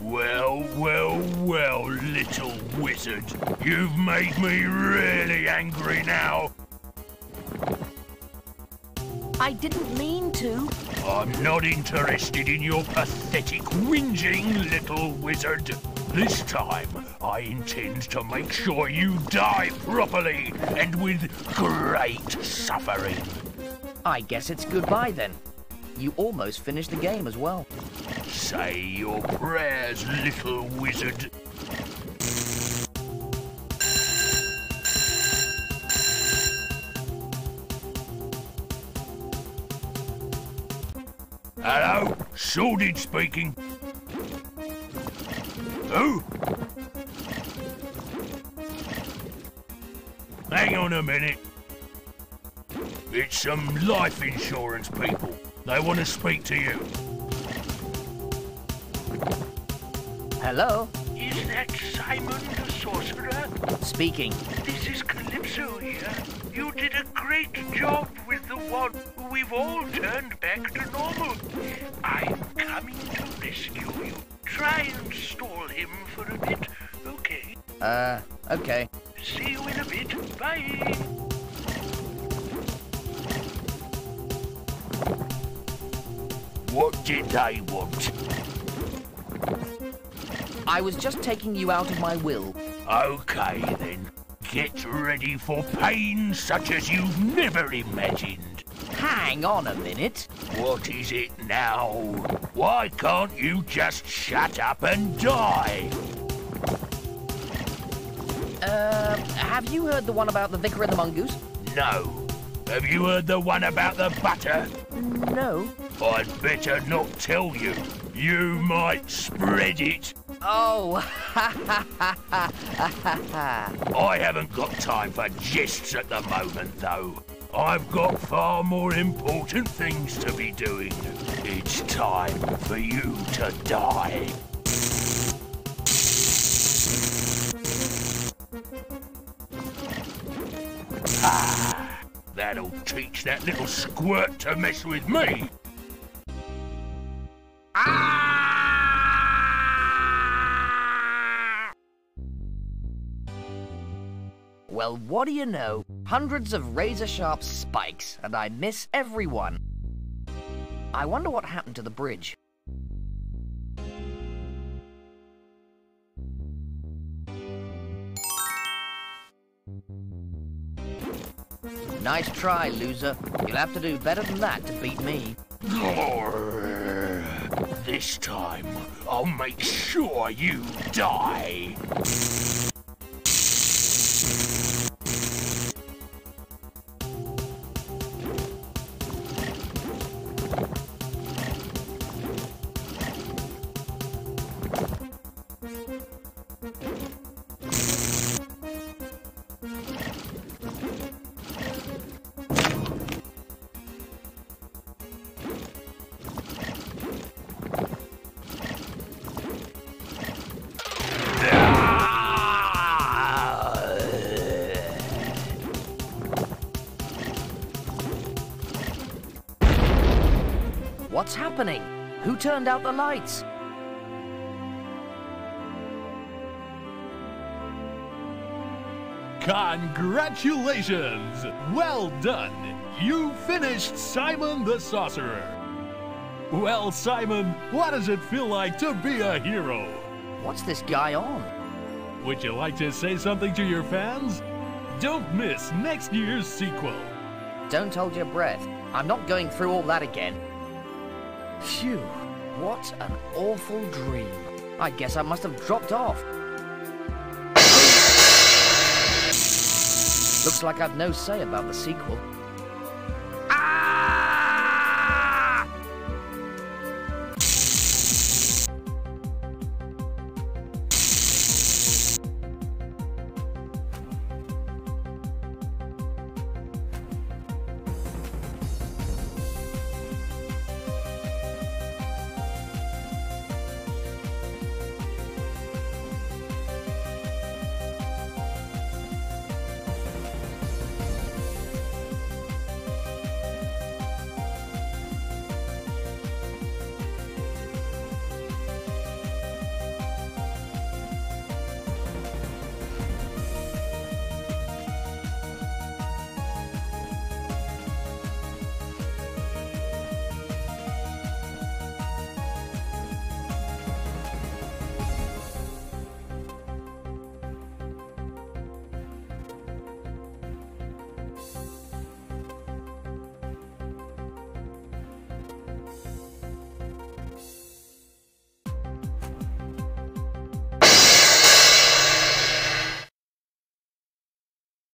Speaker 15: Well, well, well, little wizard. You've made me really angry now.
Speaker 1: I didn't mean to.
Speaker 15: I'm not interested in your pathetic whinging, little wizard. This time, I intend to make sure you die properly and with great suffering.
Speaker 1: I guess it's goodbye then. You almost finished the game as well.
Speaker 15: Say your prayers, little wizard. Hello, Sordid speaking. Who? Hang on a minute. It's some life insurance people. They want to speak to you.
Speaker 1: Hello?
Speaker 15: Is that Simon the Sorcerer?
Speaker 1: Speaking.
Speaker 15: This is Calypso here. You did a great job with the one we've all turned back to normal. I'm coming to rescue you. Try and stall him for a bit, okay?
Speaker 1: Uh, okay.
Speaker 15: See you in a bit. Bye. What did they want?
Speaker 1: I was just taking you out of my will.
Speaker 15: Okay then. Get ready for pain such as you've never imagined.
Speaker 1: Hang on a minute.
Speaker 15: What is it now? Why can't you just shut up and die?
Speaker 1: Uh, have you heard the one about the vicar and the mongoose?
Speaker 15: No. Have you heard the one about the butter?
Speaker 1: No.
Speaker 15: I'd better not tell you. You might spread it.
Speaker 1: Oh.
Speaker 15: I haven't got time for jests at the moment, though. I've got far more important things to be doing. It's time for you to die. Ah, that'll teach that little squirt to mess with me.
Speaker 1: Well, what do you know? Hundreds of razor-sharp spikes, and I miss every one. I wonder what happened to the bridge. Nice try, loser. You'll have to do better than that to beat me.
Speaker 21: This time, I'll make sure you die.
Speaker 1: Turned out the lights?
Speaker 15: Congratulations! Well done! You finished Simon the Sorcerer! Well, Simon, what does it feel like to be a hero?
Speaker 1: What's this guy on?
Speaker 15: Would you like to say something to your fans? Don't miss next year's sequel.
Speaker 1: Don't hold your breath. I'm not going through all that again. Phew, what an awful dream. I guess I must have dropped off. Looks like I've no say about the sequel.